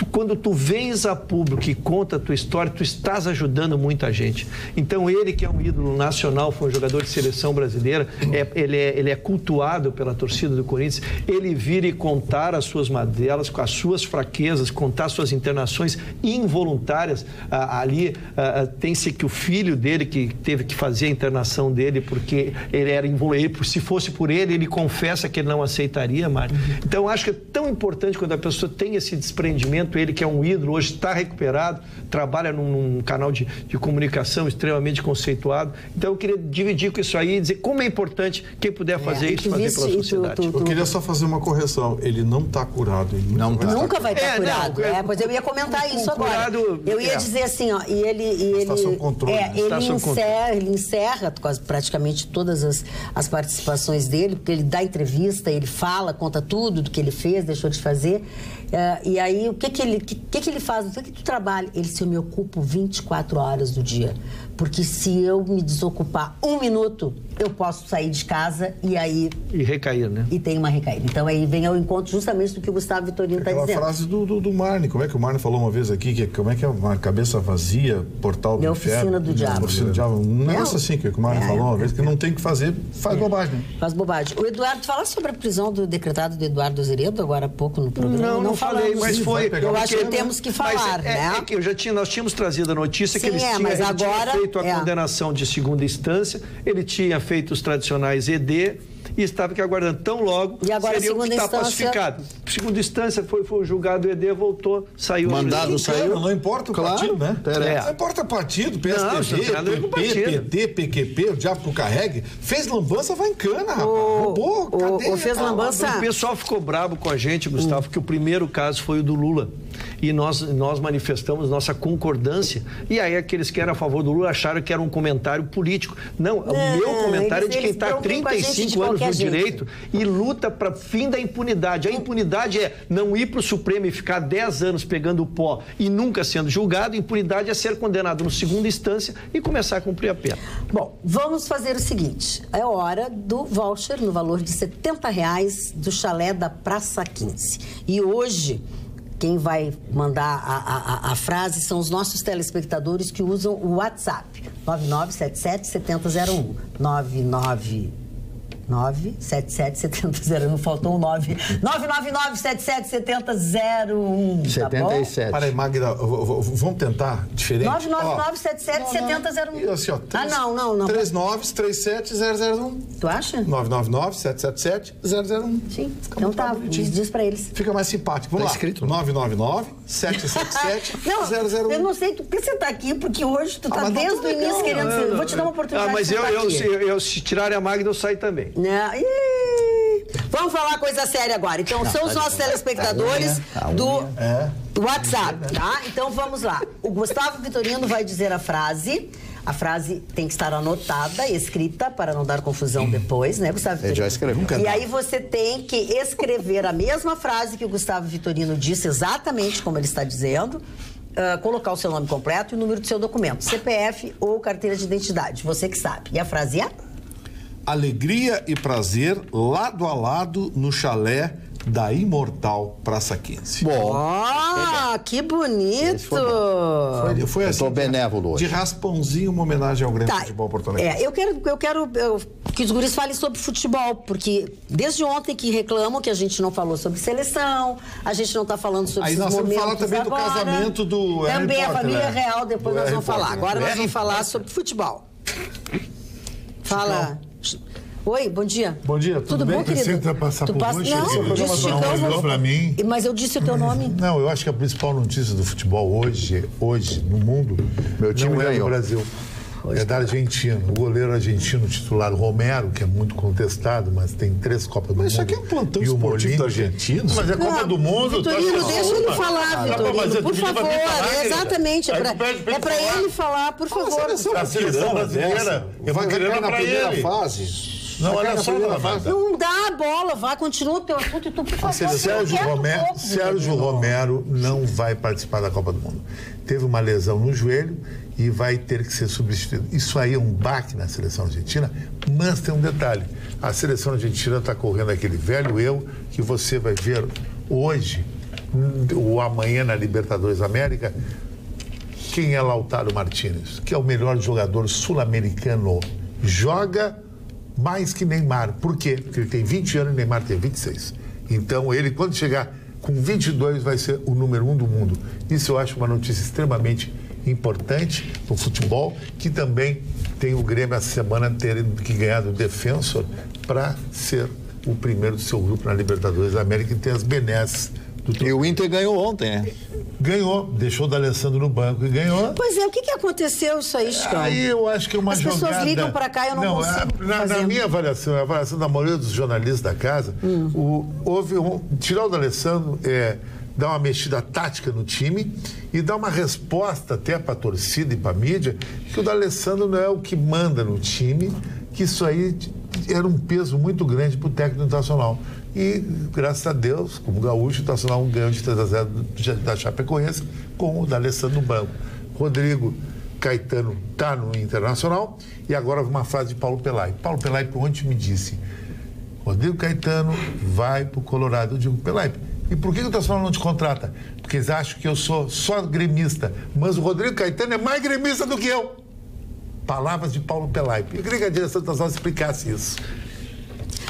Tu- quando tu vens a público e conta a tua história, tu estás ajudando muita gente. Então ele que é um ídolo nacional, foi um jogador de seleção brasileira, é- ele, é, ele é cultuado pela torcida do Corinthians, ele vir e contar as suas madelas, com as suas fraquezas, contar suas internações involuntárias. Ah, ali ah, ah, tem-se que o filho dele que teve que fazer a internação dele porque ele era involuntário. Se fosse por ele, ele confessa que ele não aceitaria, Mário. Então, eu acho que é tão importante quando a pessoa tem esse desprendimento, ele que é um ídolo, hoje está recuperado, trabalha num, num canal de, de comunicação extremamente conceituado. Então, eu queria dividir com isso aí e dizer como é importante quem puder fazer
É, e
isso,
tu
fazer pela
e tu-
sociedade.
tu-
Eu queria só fazer uma correção. Ele não está curado. Ele
Não
nunca
tá.
vai
Nunca vai estar
É, não,
curado.
é-
É, pois eu ia comentar
com-
isso agora.
curado,
eu ia
é.
dizer assim, ó, e ele, e
Está
ele,
sob controle,
é,
né?
ele,
Está sob
encerra, ele encerra quase, praticamente todas as, as participações dele, porque ele dá entrevista, ele fala, conta tudo do que ele fez, deixou de fazer. É, e aí, o que que ele, que, que, que ele faz? O que que tu trabalha? Ele se eu me ocupo 24 horas do dia. Porque se eu me desocupar um minuto, eu posso sair de casa e aí.
E recair, né?
E tem uma recaída. Então aí vem ao encontro justamente do que o Gustavo Vitorino está
Aquela
dizendo.
frase do, do, do Marne, como é que o Marne falou uma vez aqui, que como é que é uma cabeça vazia, portal do
É a
inferno.
oficina do diabo.
Oficina do diabo. Um negócio
É.
assim que o Marne
É.
falou uma vez, que não tem que fazer, faz bobagem. né?
Faz bobagem. O Eduardo, fala sobre a prisão do decretado do Eduardo Azeredo agora há pouco no programa.
Não, não, falei,
falamos.
mas foi.
Eu acho que temos que
mas
falar,
é,
né?
É que eu já tinha, nós tínhamos trazido a notícia que
Sim,
eles
é,
tinham,
mas
ele tinha
agora-
feito a
é.
condenação de segunda instância, ele tinha feito os tradicionais ED e estava que aguardando tão logo
E agora,
seria o que
segunda
está
instância-
pacificado. Segunda instância foi, foi julgado o ED, voltou, saiu.
Mandado saiu.
Não importa o
Claro,
partido, né?
interessa.
Não importa partido,
Não, não
PSDB,
com
PP,
partido.
PT, PQP, o diabo que o carregue. Fez lambança, vai em cana, rapaz.
O-
Roubou,
o-
cadeia,
o fez
tá
lambança-
O pessoal ficou bravo com a gente, Gustavo, porque o primeiro caso foi o do Lula. E nós, nós manifestamos nossa concordância. E aí aqueles que eram a favor do Lula acharam que era um comentário político. Não, o
Não,
meu comentário
eles-
é de quem está há
brincam com a gente de
35 anos no direito e luta para fim da impunidade. A impunidade é não ir para o Supremo e ficar 10 anos pegando pó e nunca sendo julgado. Impunidade é ser condenado no segunda instância e começar a cumprir a pena.
Bom, vamos fazer o seguinte. É hora do voucher no valor de 70 reais do chalé da Praça 15. E hoje, quem vai mandar a, a- a- frase são os nossos telespectadores que usam o WhatsApp. 9977-7001. 99... 977-7001. Faltou um 9. 999-77-7001. Tá bom?
77.
Para aí, Magda, vamos tentar diferente?
999-77-7001.
Ó, assim, ó,
Ah, não, não, não.
Três noves, três sete, zero, zero, um.
Tu acha?
999-777-001.
Sim.
Fica
Então tá, diz, diz pra eles.
Fica mais simpático. Vamos
Tá
lá.
escrito, né?
999-777-001.
Não, eu não sei por que você tá aqui, porque hoje tu tá
Ah, tá
desde
tudo
o início querendo ser. Eu vou te dar uma oportunidade
Ah, mas
de
eu, eu, se, eu, se tirarem a Magda, eu saio também.
Né? Ih, Vamos falar coisa séria agora. Então, são os nossos telespectadores
a
do
unha.
WhatsApp, tá? Então, vamos lá. O Gustavo Vitorino vai dizer a frase. A frase tem que estar anotada, escrita, para não dar confusão depois, né, Gustavo Vitorino?
já escreveu.
E aí você tem que escrever a mesma frase que o Gustavo Vitorino disse, exatamente como ele está dizendo, ah, colocar o seu nome completo e o número do seu documento, CPF ou carteira de identidade, você que sabe. E a frase é?
Alegria e prazer lado a lado no chalé da Imortal Praça 15.
Bom,
Ó, que bonito!
Foi, foi
eu
assim.
tô
de-
benévolo hoje.
De raspãozinho, uma homenagem ao Grêmio
Tá.
Futebol Porto Alegre.
É, eu quero, eu quero eu- que os guris falem sobre futebol, porque desde ontem que reclamam que a gente não falou sobre seleção, a gente não está falando sobre
Aí
esses
nós vamos falar também do
agora.
casamento do Harry
Também a
Potter,
família
né?
real, depois
Do
nós
Harry
vamos falar.
Né?
Agora nós
Harry
vamos falar sobre futebol. Fala. Oi, bom dia.
Bom dia, tudo bem?
bom, querido?
Você entra passar
tu
por
passa...
hoje?
Não,
programa
disse
não
Chicão,
pra mim.
Mas eu disse o teu nome.
Não, eu acho que a principal notícia do futebol hoje, hoje no mundo,
Meu time
não é
ganhou.
do Brasil. É da Argentina. O goleiro argentino titular Romero, que é muito contestado, mas tem três Copas do
Mas
Mundo.
isso aqui é um plantão
e
esportivo da. Argentina.
Mas é Copa
Não,
do Mundo. tá
Vitorino,
achando
deixa ele falar,
Ah, mas
Vitorino. Por
pra
favor,
querida.
exatamente. É
Aí
é
ele falar.
ele falar, por favor.
A seleção brasileira, eu vou
cair na primeira
ele.
fase.
Não, olha
na
só,
primeira
Magda.
fase.
Não dá a bola, vai, continua o teu assunto e tu, por favor,
Sérgio,
um
Romero,
pouco,
Sérgio. Romero não vai participar da Copa do Mundo. Teve uma lesão no joelho e vai ter que ser substituído. Isso aí é um baque na seleção argentina, mas tem um detalhe. A seleção argentina está correndo aquele velho eu que você vai ver hoje hum, ou amanhã na Libertadores América. Quem é Lautaro Martinez? Que é o melhor jogador sul-americano. Joga mais que Neymar. Por quê? Porque ele tem 20 anos e Neymar tem 26. Então, ele, quando chegar com 22, vai ser o número um do mundo. Isso eu acho uma notícia extremamente importante no futebol, que também tem o Grêmio essa semana ter que ganhar do Defensor para ser o primeiro do seu grupo na Libertadores da América e ter as benesses do
E o Inter ganhou ontem, né?
Ganhou, deixou o D'Alessandro no banco e ganhou.
Pois é, o que, que aconteceu isso aí, Chicão?
Aí eu acho que é uma
As
jogada...
pessoas ligam pra cá e eu não consigo
a- na,
fazer.
na minha avaliação, a avaliação da maioria dos jornalistas da casa,
Hum.
o- houve um, tirar o D'Alessandro é dar uma mexida tática no time e dar uma resposta até para a torcida e para a mídia que o D'Alessandro não é o que manda no time, que isso aí era um peso muito grande para o técnico internacional. E, graças a Deus, como gaúcho, o Internacional ganhou de 3 a 0 da Chapecoense com o D'Alessandro no banco. Rodrigo Caetano está no Internacional. E agora uma frase de Paulo Pelai. Paulo Pelai ontem me disse: Rodrigo Caetano vai para o Colorado. Eu digo, Pelai, e por que o Internacional não te contrata? Porque eles acham que eu sou só gremista. Mas o Rodrigo Caetano é mais gremista do que eu. Palavras de Paulo Pelai. Eu queria que a direção do Internacional explicasse isso.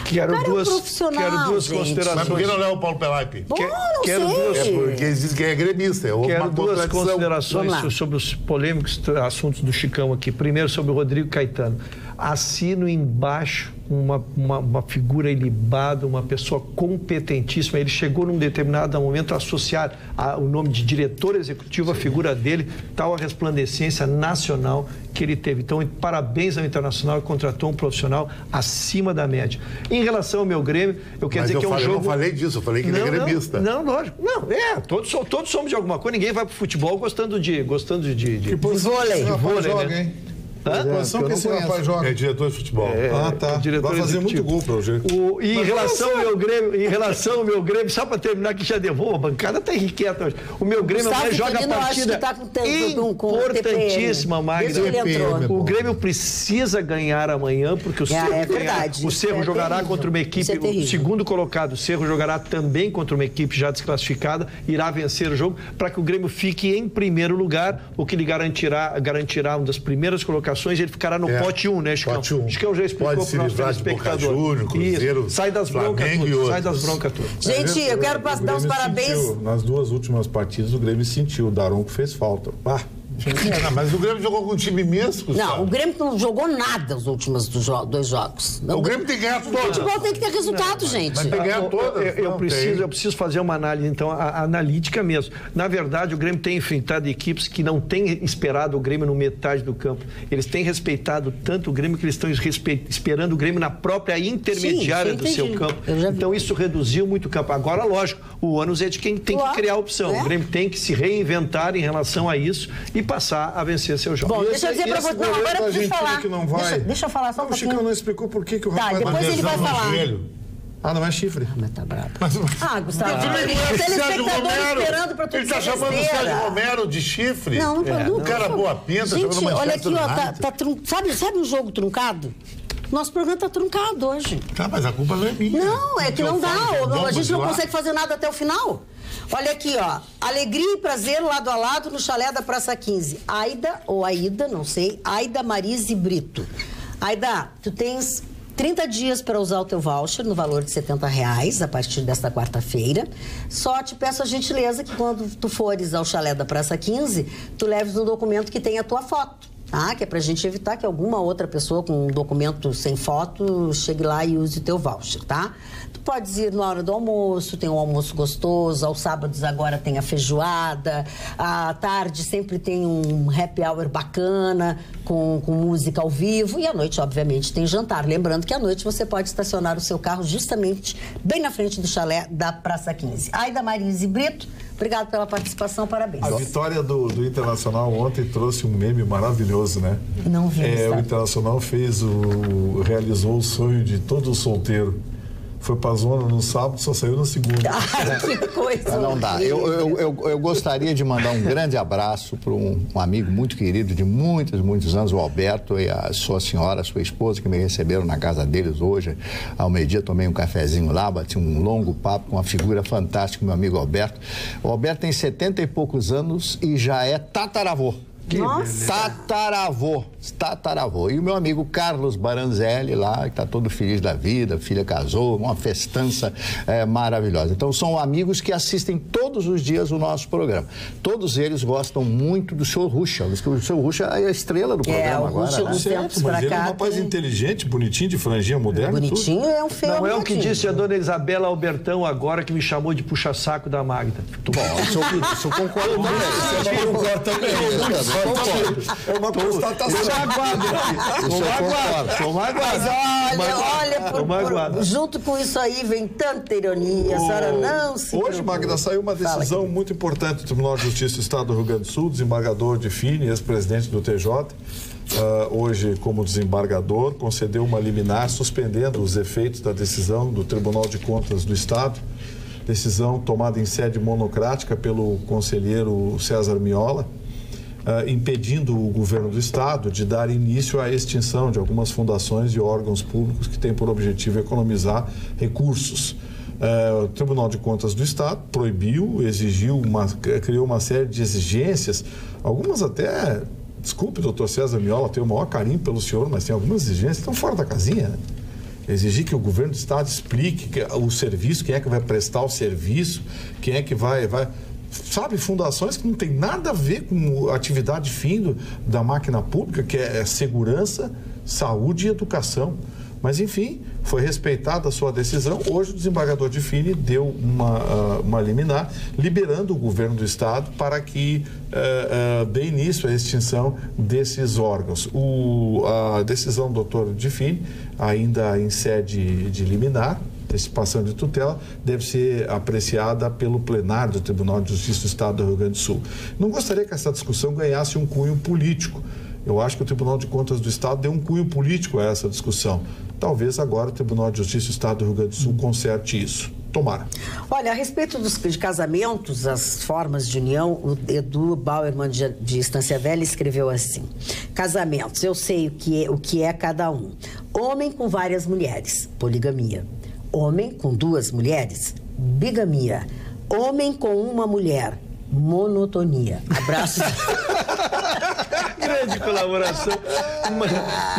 Quero
cara é um
duas,
profissional,
quero duas
gente.
considerações.
Mas por que não é o Paulo Pelai?
Bom,
Quer-
não
quero
sei.
duas-
É porque eles dizem que é gremista. É uma
Quero duas considerações sobre os polêmicos assuntos do Chicão aqui. Primeiro, sobre o Rodrigo Caetano. Assino embaixo uma, uma, uma figura ilibada, uma pessoa competentíssima. Ele chegou num determinado momento a associar a- o nome de diretor executivo à figura dele, tal a resplandecência nacional que ele teve. Então, parabéns ao Internacional que contratou um profissional acima da média. Em relação ao meu Grêmio, eu quero
Mas
dizer
eu
que é um
falei- eu
jogo.
não falei disso, eu falei que ele é gremista.
Não, não, lógico. Não, é, todos, todos somos de alguma coisa, ninguém vai pro futebol gostando de. Gostando de, de, de-
Vôlei.
Esse rapaz
vôlei,
joga,
né?
hein?
Hã?
Posição
eu
que esse
conheço.
rapaz joga.
É diretor de futebol.
Ah, tá.
diretor
Vai fazer muito
executivo.
gol, pelo jeito.
O- e em relação ao meu Grêmio, em relação ao meu Grêmio, só para terminar que já devolvo, a bancada tá enriqueta hoje. O meu Grêmio
Gustavo
amanhã joga a partida
tá com tempo, com-
importantíssima. Magda. O Grêmio precisa ganhar amanhã, porque o
É,
Cerro,
é
ganhar-
verdade.
o Cerro
é
jogará
terrível.
contra uma equipe,
é
o segundo colocado, o Cerro jogará também contra uma equipe já desclassificada, irá vencer o jogo para que o Grêmio fique em primeiro lugar, o que lhe garantirá, garantirá uma das primeiras colocações, ele ficará no
É,
pote 1, né, Chicão?
pote um.
Chicão já explicou
Pode se
para o nosso telespectador.
Júnior, Cruzeiro,
Isso, sai das broncas tudo, sai das broncas tudo.
Gente, eu quero dar os parabéns.
sentiu, nas duas últimas partidas, o Grêmio sentiu. O Daronco fez falta. Ah,
É, não, mas o Grêmio jogou com um time imenso.
Não, o Grêmio não jogou nada os últimos dois jogos.
O Grêmio tem que ganhar
O
todas.
futebol tem que ter resultado, gente.
mas tem que ganhar
Eu-
todas.
Eu, eu
Não,
preciso,
tem.
eu preciso fazer uma análise, então, a, a analítica mesmo. Na verdade, o Grêmio tem enfrentado equipes que não têm esperado o Grêmio no metade do campo. Eles têm respeitado tanto o Grêmio que eles estão esperando o Grêmio na própria intermediária
Sim,
do seu campo.
Eu.
Então, isso reduziu muito o campo. Agora, lógico, o ônus é de quem tem
Claro,
que criar a opção.
é.
O Grêmio tem que se reinventar em relação a isso e passar a vencer seu jogo.
Bom, deixa eu dizer pra
esse
você. Não, agora eu preciso falar.
que não vai.
Deixa, deixa eu falar só um
Não, o Chicão
pouquinho.
não explicou por que, que o
Tá,
rapaz...
depois ele vai falar.
joelho.
Ah, não é chifre.
Mas tá bravo.
Mas,
Ah, Gustavo, o
conhece Sérgio
telespectador esperando pra tu
Ele tá chamando o. Sérgio Romero de chifre.
Não, não,
É,
não.
O cara boa pinta,
Gente,
jogando
olha
Manchester
aqui, ó, tá, tá trun- sabe, sabe um jogo truncado? Nosso programa tá truncado hoje.
Tá, mas a culpa não é minha.
Não, é que
Eu
não dá. a gente não consegue fazer nada até o final. Olha aqui, ó. Alegria e prazer lado a lado no chalé da Praça 15. Aida, ou Aida, não sei, Aida Marise Brito. Aida, tu tens 30 dias para usar o teu voucher no valor de 70 reais a partir desta quarta-feira. Só te peço a gentileza que quando tu fores ao chalé da Praça 15, tu leves um documento que tenha a tua foto. Tá? Que é pra gente evitar que alguma outra pessoa com um documento sem foto chegue lá e use o teu voucher, tá? Tu podes ir na hora do almoço, tem um almoço gostoso, aos sábados agora tem a feijoada, à tarde sempre tem um happy hour bacana, com, com música ao vivo, e à noite, obviamente, tem jantar. Lembrando que à noite você pode estacionar o seu carro justamente bem na frente do chalé da Praça 15. Aida Marise Brito, obrigado pela participação, parabéns.
A vitória do, do Internacional ontem trouxe um meme maravilhoso, né?
Não vi,
É, o Internacional fez o. realizou o sonho de todo solteiro. Foi pra zona no sábado, só saiu na segunda.
Ai, que coisa.
Ah, Não dá. Eu, eu, eu, eu gostaria de mandar um grande abraço para um, um amigo muito querido de muitos, muitos anos, o Alberto, e a sua senhora, a sua esposa, que me receberam na casa deles hoje. Ao meio-dia tomei um cafezinho lá, bati um longo papo com uma figura fantástica, meu amigo Alberto. O Alberto tem 70 e poucos anos e já é tataravô.
Nossa.
Tataravô, tataravô. E o meu amigo Carlos Baranzelli lá, que está todo feliz da vida, filha casou, uma festança é, maravilhosa. Então são amigos que assistem todos os dias o nosso programa. Todos eles gostam muito do senhor Ruxa. O senhor Ruxa é a estrela do
É,
programa
o
agora.
Ruxa,
né?
mas ele é um rapaz
tem-
inteligente, bonitinho, de franjinha moderna. tudo.
Bonitinho é um feio.
Não é o que disse a dona Isabela Albertão agora que me chamou de puxa-saco da Magda.
Bom, o senhor, o senhor concorda com
Você não concorda também. É uma
Tô
constatação.
magoado. Tô
senhor
magoado.
concorda.
Tô
Mas
magoado.
olha, olha, por- junto com isso aí vem tanta ironia. A senhora não se.
Hoje. Magda, saiu uma decisão muito importante do Tribunal de Justiça do Estado do Rio Grande do Sul, desembargador de Fini, ex-presidente do TJ, ah, hoje como desembargador, concedeu uma liminar suspendendo os efeitos da decisão do Tribunal de Contas do Estado, decisão tomada em sede monocrática pelo conselheiro César Miola, uh, impedindo o governo do estado de dar início à extinção de algumas fundações e órgãos públicos que têm por objetivo economizar recursos. Uh, o Tribunal de Contas do Estado proibiu, exigiu, uma, criou uma série de exigências, algumas até, desculpe, doutor César Miola, tenho o maior carinho pelo senhor, mas tem algumas exigências que estão fora da casinha. Né? Exigir que o governo do Estado explique o serviço, quem é que vai prestar o serviço, quem é que vai. vai sabe, fundações que não tem nada a ver com atividade fim do, da máquina pública, que é, é segurança, saúde e educação. Mas, enfim, foi respeitada a sua decisão. Hoje, o desembargador de Fini deu uma, uh, uma liminar, liberando o governo do Estado para que uh, uh, dê início à extinção desses órgãos. O, a decisão do doutor de Fini, ainda em sede de liminar, antecipação de tutela deve ser apreciada pelo plenário do Tribunal de Justiça do Estado do Rio Grande do Sul. Não gostaria que essa discussão ganhasse um cunho político. Eu acho que o Tribunal de Contas do Estado deu um cunho político a essa discussão. Talvez agora o Tribunal de Justiça do Estado do Rio Grande do Sul conserte isso. Tomara.
Olha, a respeito dos, de casamentos, as formas de união, o Edu Bauerman de, de Estância Velha escreveu assim: Casamentos, eu sei o que, é, o que é cada um. Homem com várias mulheres, poligamia. Homem com duas mulheres, bigamia. Homem com uma mulher, monotonia. Abraços.
grande colaboração.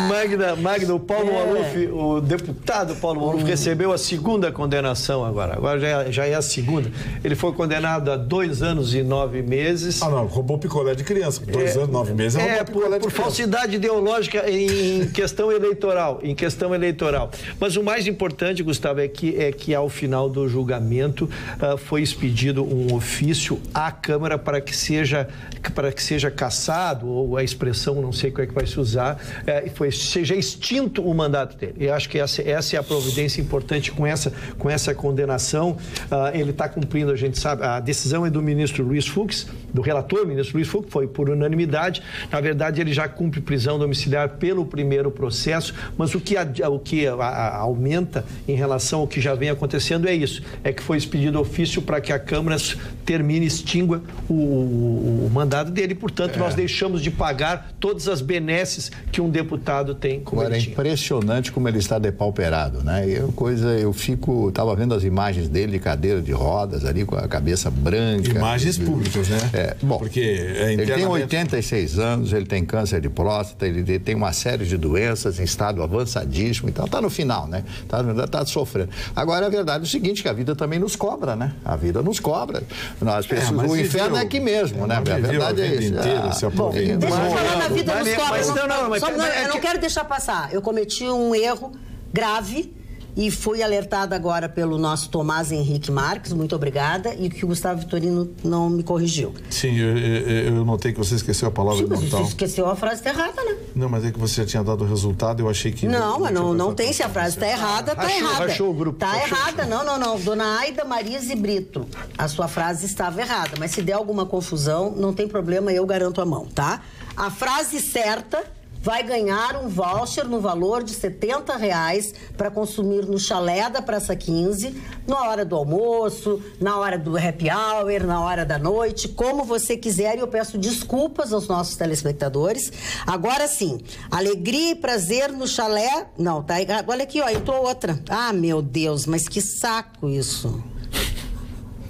Magda, Magda, o Paulo é. Maluf, o deputado Paulo Maluf, hum. recebeu a segunda condenação agora. Agora já é, já é, a segunda. Ele foi condenado a dois anos e nove meses.
Ah, não, roubou picolé de criança. Dois é, anos, nove meses,
é, é por, por falsidade ideológica em questão eleitoral. Em questão eleitoral. Mas o mais importante, Gustavo, é que, é que ao final do julgamento uh, foi expedido um ofício à Câmara para que seja, para que seja cassado, ou a expressão, não sei qual é que vai se usar, é, foi, seja extinto o mandato dele. Eu acho que essa, essa é a providência importante com essa, com essa condenação. Uh, ele está cumprindo, a gente sabe, a decisão é do ministro Luiz Fux, do relator ministro Luiz Fux, foi por unanimidade. Na verdade, ele já cumpre prisão domiciliar pelo primeiro processo, mas o que, o que a, a, aumenta em relação ao que já vem acontecendo é isso: é que foi expedido ofício para que a Câmara termine, extingua o, o, o mandato dele. Portanto, é. nós deixamos de pagar todas as benesses que um deputado tem como
Agora,
é
impressionante como ele está depauperado, né? Eu, coisa, eu fico, estava vendo as imagens dele de cadeira de rodas ali com a cabeça branca.
Imagens públicas, né?
É, bom, Porque é ele tem 86 anos, ele tem câncer de próstata, ele tem uma série de doenças em estado avançadíssimo, então está no final, né? Está tá sofrendo. Agora, a verdade é o seguinte, que a vida também nos cobra, né? A vida nos cobra. Nós, pessoas, é, o inferno é aqui mesmo, né? A verdade é isso.
Inteira, ah, se bom, deixa eu falar na vida nos cobra. Não, não, não, não, eu não quero deixar passar. Eu cometi um erro grave e fui alertada agora pelo nosso Tomás Henrique Marques, muito obrigada, e que o Gustavo Vitorino não me corrigiu.
Sim, eu, eu, eu notei que você esqueceu a palavra
Sim, Você esqueceu a frase está errada, né?
Não, mas é que você já tinha dado o resultado, eu achei que.
Não, mas não, não tem. Se a frase está errada, está errada. Achou o grupo. Está errada. Não, não, não. Dona Aida Marise Brito, a sua frase estava errada, mas se der alguma confusão, não tem problema, eu garanto a mão, tá? A frase certa vai ganhar um voucher no valor de 70 reais para consumir no chalé da Praça 15, na hora do almoço, na hora do happy hour, na hora da noite, como você quiser. E eu peço desculpas aos nossos telespectadores. Agora sim, alegria e prazer no chalé. Não, tá. Olha aqui, ó, entrou outra. Ah, meu Deus, mas que saco isso.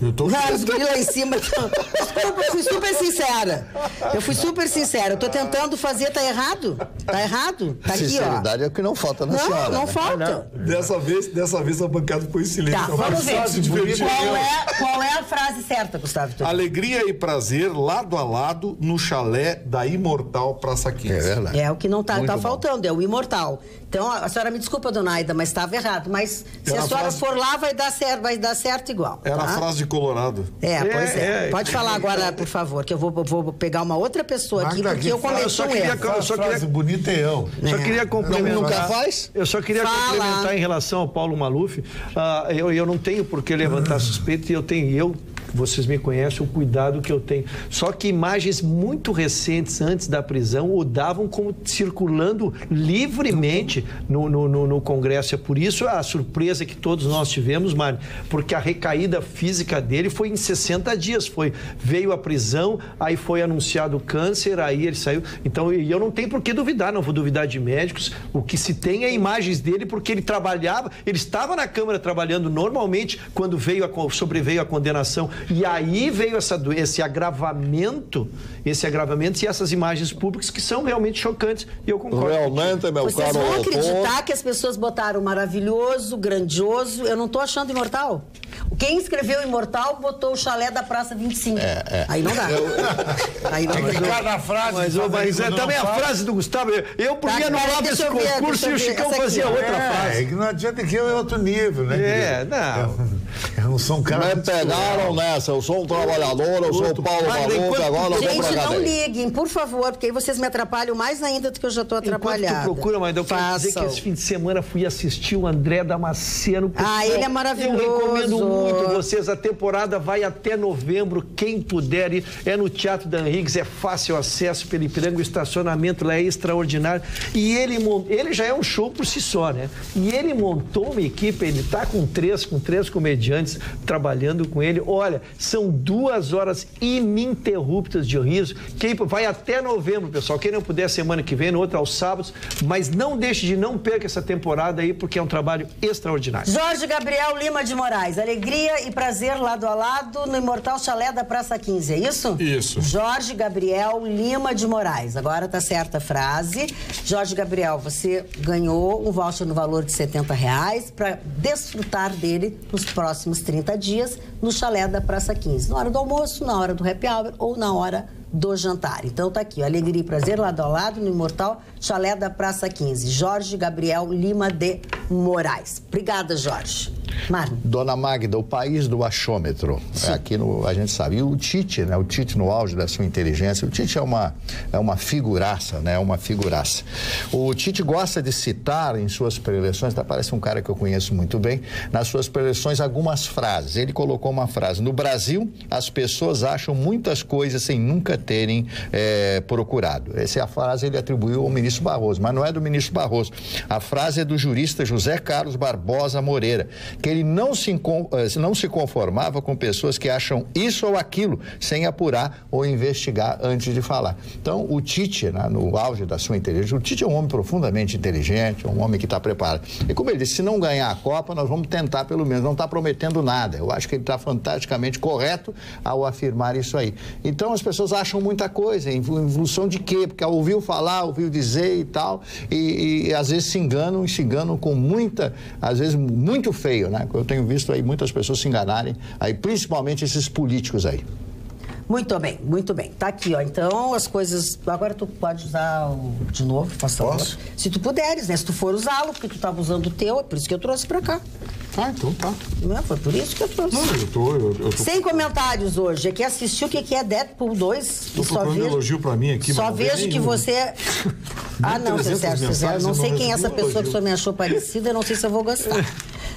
Eu tô Vários lá em cima. Desculpa, eu fui super sincera. Eu fui super sincera. Eu tô tentando fazer, tá errado? Tá errado? Tá aqui, ó.
Sinceridade é o que não falta na
não,
senhora.
Não, não né? falta.
Não. Dessa vez, dessa vez a bancada ficou em silêncio.
Tá, vamos ver. Qual é, qual é a frase certa, Gustavo?
Alegria e prazer lado a lado no chalé da Imortal Praça 15.
É verdade. É o que não tá, tá faltando, é o Imortal. Então, a senhora me desculpa, dona Aida, mas estava errado. Mas se Era a senhora frase... for lá, vai dar certo, vai dar certo igual.
Era
tá?
a frase de Colorado.
É, pois é. é. Pode é, falar agora, por favor, que eu vou, vou pegar uma outra pessoa aqui, porque eu cometi um erro.
Eu só queria, bonita é eu.
Só queria complementar.
Nunca faz?
Eu só queria Fala. complementar em relação ao Paulo Maluf. Uh, eu, eu não tenho por que levantar suspeita e eu tenho eu vocês me conhecem o cuidado que eu tenho. Só que imagens muito recentes antes da prisão o davam como circulando livremente no, no, no, no Congresso. É por isso a surpresa que todos nós tivemos, Mário, porque a recaída física dele foi em 60 dias. Foi, veio a prisão, aí foi anunciado o câncer, aí ele saiu. Então, e eu não tenho por que duvidar, não vou duvidar de médicos. O que se tem é imagens dele, porque ele trabalhava, ele estava na Câmara trabalhando normalmente quando veio a, sobreveio a condenação. E aí veio essa, esse agravamento, esse agravamento e essas imagens públicas que são realmente chocantes. E eu concordo.
Realmente, meu
Vocês
caro
vão
autor,
acreditar que as pessoas botaram maravilhoso, grandioso. Eu não estou achando imortal. Quem escreveu Imortal botou o chalé da Praça 25.
É, é.
Aí não dá. Aí não
Tem que
dá.
ficar na frase.
Mas, ô, mas é também a
não
frase do Gustavo. Eu, eu
Tá,
podia anular
deixa
esse
eu
concurso e
eu
o. Chicão fazia outra
É,
frase.
é que não adianta que eu é outro nível, né?
É, não.
Eu não sou um cara.
me pegaram nessa. Eu sou um trabalhador, eu sou o Paulo Maluco, agora eu vou
Gente, não
cadeia.
liguem, por favor, porque aí vocês me atrapalham mais ainda do que eu já estou
Enquanto
atrapalhada.
tu procura, mas eu quero dizer que
Façam.
esse fim de semana fui assistir o André Damasceno.
Ah, ele é maravilhoso.
Eu recomendo muito vocês. A temporada vai até novembro. Quem puder ir, é no Teatro da Henriques, é fácil acesso pelo Ipiranga, o estacionamento lá é extraordinário. E ele, ele já é um show por si só, né? E ele montou uma equipe, ele tá com três, com três comediantes trabalhando com ele. Olha, são duas horas ininterruptas de riso. Quem vai até novembro, pessoal. Quem não puder, semana que vem, no outro aos sábados. Mas não deixe de não perca essa temporada aí, porque é um trabalho extraordinário.
Jorge Gabriel Lima de Moraes, alegria e prazer lado a lado no Imortal Chalé da Praça 15, é isso?
Isso.
Jorge Gabriel Lima de Moraes, agora tá certa a frase. Jorge Gabriel, você ganhou um voucher no valor de 70 reais para desfrutar dele nos próximos 30 dias no Chalé da Praça 15, na hora do almoço, na hora do happy hour ou na hora do jantar. Então tá aqui, ó, alegria e prazer lado a lado no Imortal Chalé da Praça 15. Jorge Gabriel Lima de Moraes. Obrigada, Jorge. Marlon.
Dona Magda, o país do achômetro. É, aqui no, a gente sabe. E o Tite, né? O Tite no auge da sua inteligência. O Tite é uma, é uma figuraça, né? É uma figuraça. O Tite gosta de citar em suas preleções, tá, parece um cara que eu conheço muito bem, nas suas preleções algumas frases. Ele colocou uma frase: No Brasil, as pessoas acham muitas coisas sem nunca terem eh, procurado. Essa é a frase ele atribuiu ao ministro Barroso, mas não é do ministro Barroso. A frase é do jurista José Carlos Barbosa Moreira, que ele não se, eh, não se conformava com pessoas que acham isso ou aquilo sem apurar ou investigar antes de falar. Então, o Tite, né, no auge da sua inteligência, o Tite é um homem profundamente inteligente, é um homem que está preparado. E como ele disse, se não ganhar a Copa, nós vamos tentar pelo menos, não está prometendo nada. Eu acho que ele está fantasticamente correto ao afirmar isso aí. Então, as pessoas acham muita coisa, em, fu- em função de quê? Porque ouviu falar, ouviu dizer e tal, e, e às vezes se enganam e se enganam com muita, às vezes muito feio, né? Eu tenho visto aí muitas pessoas se enganarem, aí principalmente esses políticos aí.
Muito bem, muito bem. Tá aqui, ó. Então, as coisas. Agora tu pode usar o... de novo, favor.
Posso?
Se tu puderes, né? Se tu for usá-lo, porque tu estava usando o teu, é por isso que eu trouxe pra cá.
Ah, então tá.
Não é? Foi por isso que eu trouxe.
Não, eu tô. Eu, eu tô
Sem comentários hoje. É que assistiu o que que é Deadpool 2
Tô
só vejo.
elogio pra mim aqui,
Só vejo que você. ah, não, seu
1.300
Sérgio, seu Sérgio.
mensagens,
Não sei quem é essa pessoa que o
elogio.
senhor me achou parecida, eu não sei se eu vou gostar.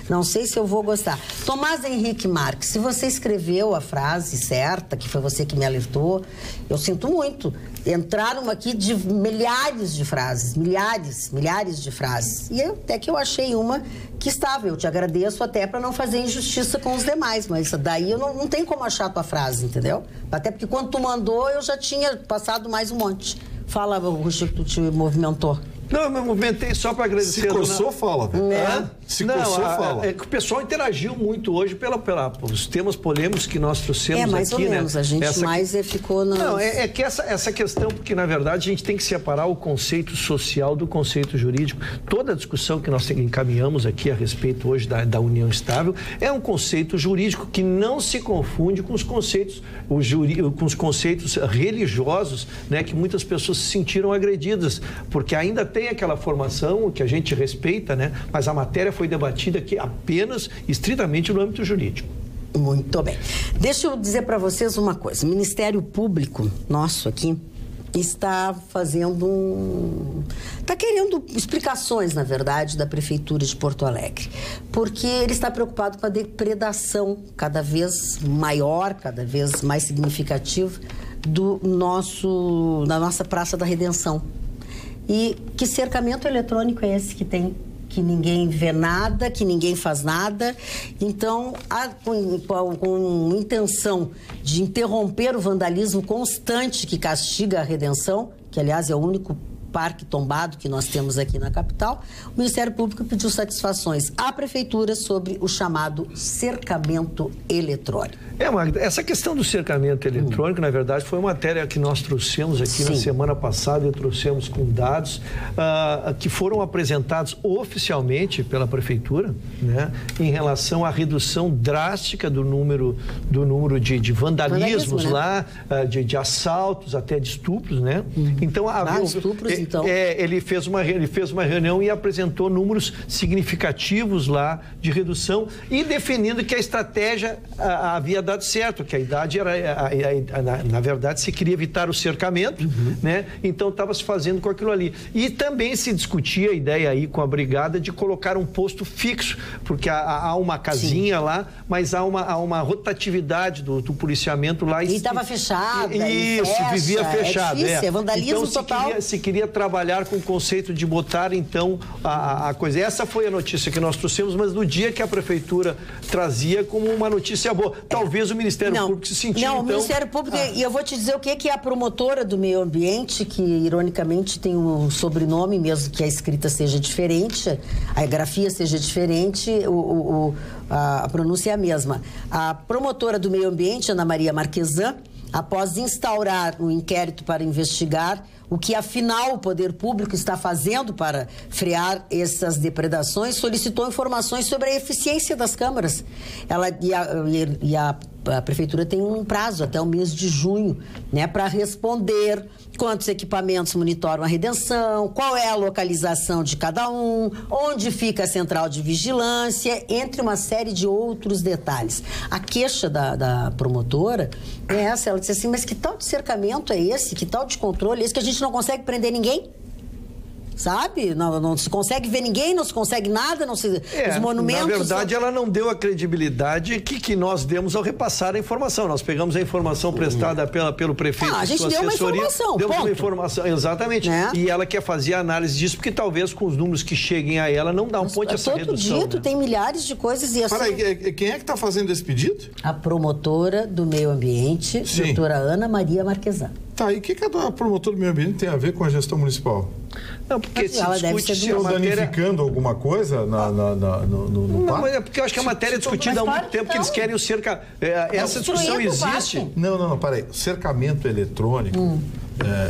Não sei se eu vou gostar. Tomás Henrique Marques, se você escreveu a frase certa, que foi você que me alertou, eu sinto muito. Entraram aqui de milhares de frases, milhares, milhares de frases. E até que eu achei uma que estava. Eu te agradeço até para não fazer injustiça com os demais, mas daí eu não, não tenho como achar a tua frase, entendeu? Até porque quando tu mandou, eu já tinha passado mais um monte. Fala, Ruxa, que tu te movimentou.
Não, eu me movimentei só para agradecer.
Se
dona-
coçou, fala, velho.
É.
Se
não,
coçou,
a-
fala.
É que o pessoal interagiu muito hoje pela, pela, pelos temas polêmicos que nós trouxemos
É, mais
aqui,
ou
né?
menos. A gente
Essa-
mais é, ficou na.
Não, é, é que essa, essa questão, porque na verdade a gente tem que separar o conceito social do conceito jurídico. Toda a discussão que nós encaminhamos aqui a respeito hoje da, da união estável é um conceito jurídico que não se confunde com os conceitos, o juri, com os conceitos religiosos, né, que muitas pessoas se sentiram agredidas, porque ainda tem aquela formação que a gente respeita, né, mas a matéria foi debatida aqui apenas, estritamente no âmbito jurídico.
Muito bem. Deixa eu dizer para vocês uma coisa. O Ministério Público nosso aqui está fazendo um. está querendo explicações, na verdade, da Prefeitura de Porto Alegre. Porque ele está preocupado com a depredação cada vez maior, cada vez mais significativa do nosso, da nossa Praça da Redenção. E que cercamento eletrônico é esse que tem que ninguém vê nada, que ninguém faz nada. Então, a, com, com, intenção de interromper o vandalismo constante que castiga a redenção, que aliás é o único parque tombado que nós temos aqui na capital, o Ministério Público pediu satisfações à Prefeitura sobre o chamado cercamento eletrônico.
É, Magda, essa questão do cercamento eletrônico, hum. na verdade, foi uma matéria que nós trouxemos aqui Sim. na semana passada e trouxemos com dados uh, que foram apresentados oficialmente pela Prefeitura, né, em relação à redução drástica do número, do número de, de vandalismos Vandalismo, né? lá, uh, de, de, assaltos, até de estupros, né?
Hum. Então, havia, ah, estupros, é, então.
É, ele, fez uma, ele fez uma reunião e apresentou números significativos lá de redução e definindo que a estratégia a, havia dado certo, que a idade era. A, a, na, na, verdade, se queria evitar o cercamento, uhum. né? Então estava se fazendo com aquilo ali. E também se discutia a ideia aí com a brigada de colocar um posto fixo, porque há, uma casinha Sim. lá, mas há uma, há uma rotatividade do, do policiamento lá.
E estava fechado.
Isso, fecha, vivia é fechado.
É, difícil, é. é vandalismo
então,
total.
Se queria, se queria trabalhar com o conceito de botar, então, a, a coisa. Essa foi a notícia que nós trouxemos, mas no dia que a prefeitura trazia como uma notícia boa. Talvez o Ministério não, Público se sentiu.
Não,
então...
o Ministério Público, ah. e eu vou te dizer o que, que é a promotora do meio ambiente, que ironicamente tem um sobrenome, mesmo que a escrita seja diferente, a grafia seja diferente, o, o, a, a pronúncia é a mesma. A promotora do meio ambiente, Ana Maria Marquesan, após instaurar um inquérito para investigar o que afinal o poder público está fazendo para frear essas depredações, solicitou informações sobre a eficiência das câmaras. Ela e a, e a, a prefeitura tem um prazo até o mês de junho, né, para responder quantos equipamentos monitoram a redenção, qual é a localização de cada um, onde fica a central de vigilância, entre uma série de outros detalhes. A queixa da, da promotora é essa, ela disse assim, mas que tal de cercamento é esse? Que tal de controle é esse que a gente não consegue prender ninguém? Sabe? Não, não se consegue ver ninguém, não se consegue nada, não se,
é, os monumentos... Na verdade, ela não deu a credibilidade que, que nós demos ao repassar a informação. Nós pegamos a informação prestada pela, pelo prefeito
ah, a gente deu assessoria, uma informação,
Deu
uma
informação, exatamente. É. E ela quer fazer a análise disso, porque talvez com os números que cheguem a ela não dá um ponto essa
todo
redução.
Dito, né? tem milhares de coisas e assim...
Peraí, quem é que está fazendo esse pedido?
A promotora do meio ambiente, Sim. doutora Ana Maria Marquesan.
Tá, e o que, que a promotora do meio ambiente tem a ver com a gestão municipal?
Não, porque se ela
discute se a matéria... danificando alguma coisa na, na, na no, no, no
Não, é porque eu acho que a matéria é discutida há muito tempo, que eles querem o cerca... É, essa discussão existe.
Não, não, não, peraí. Cercamento eletrônico... Hum é,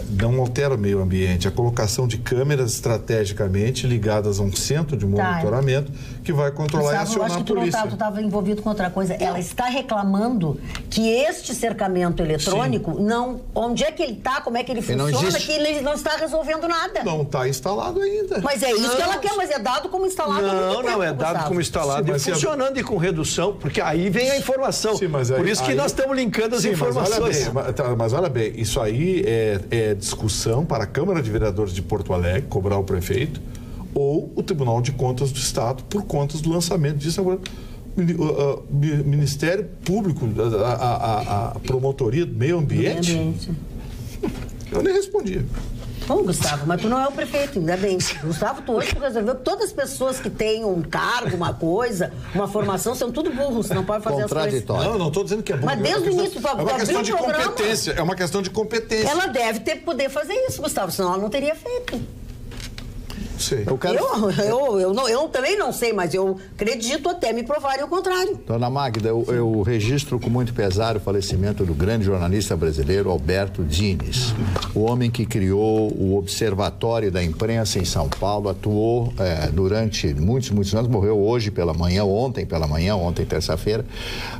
não altera o meio ambiente. A colocação de câmeras estrategicamente ligadas a um centro de tá. monitoramento tá. que vai controlar Gustavo, e acionar
acho que
a polícia.
Tu estava envolvido com outra coisa. Ela está reclamando que este cercamento eletrônico, Sim. não, onde é que ele está, como é que ele funciona, que ele não está resolvendo nada.
Não está instalado ainda.
Mas é isso não, que ela quer, mas é dado como instalado.
Não, não, é dado Gustavo. como instalado Sim, e funcionando é... e com redução, porque aí vem a informação. Sim, mas aí, Por isso que aí... nós estamos linkando as
Sim,
informações.
Mas olha, bem, mas, mas olha bem, isso aí é é, discussão para a Câmara de Vereadores de Porto Alegre, cobrar o prefeito, ou o Tribunal de Contas do Estado por contas do lançamento disso. Agora, Ministério Público, a, a, a Promotoria do Meio Ambiente, Meio ambiente. eu nem respondia.
Bom, Gustavo, mas tu não é o prefeito, ainda bem. Gustavo, tu hoje resolveu que todas as pessoas que têm um cargo, uma coisa, uma formação, são tudo burros, não pode fazer as coisas.
Não, não estou dizendo que é burro.
Mas desde
é
o início,
tu, É uma questão de competência, é uma questão de competência.
Ela deve ter poder fazer isso, Gustavo, senão ela não teria feito.
Sei.
Eu, quero... eu, eu, eu, não, eu também não sei, mas eu acredito até me provarem o contrário.
Dona Magda, eu, eu registro com muito pesar o falecimento do grande jornalista brasileiro Alberto Dines, o homem que criou o Observatório da Imprensa em São Paulo, atuou é, durante muitos, muitos anos, morreu hoje pela manhã, ontem pela manhã, ontem terça-feira,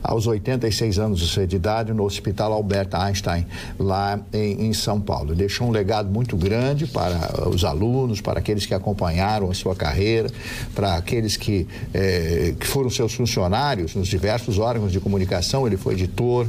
aos 86 anos de idade, no Hospital Albert Einstein, lá em, em São Paulo. Deixou um legado muito grande para os alunos, para aqueles que acompanham acompanharam a sua carreira, para aqueles que, eh, que foram seus funcionários nos diversos órgãos de comunicação. Ele foi editor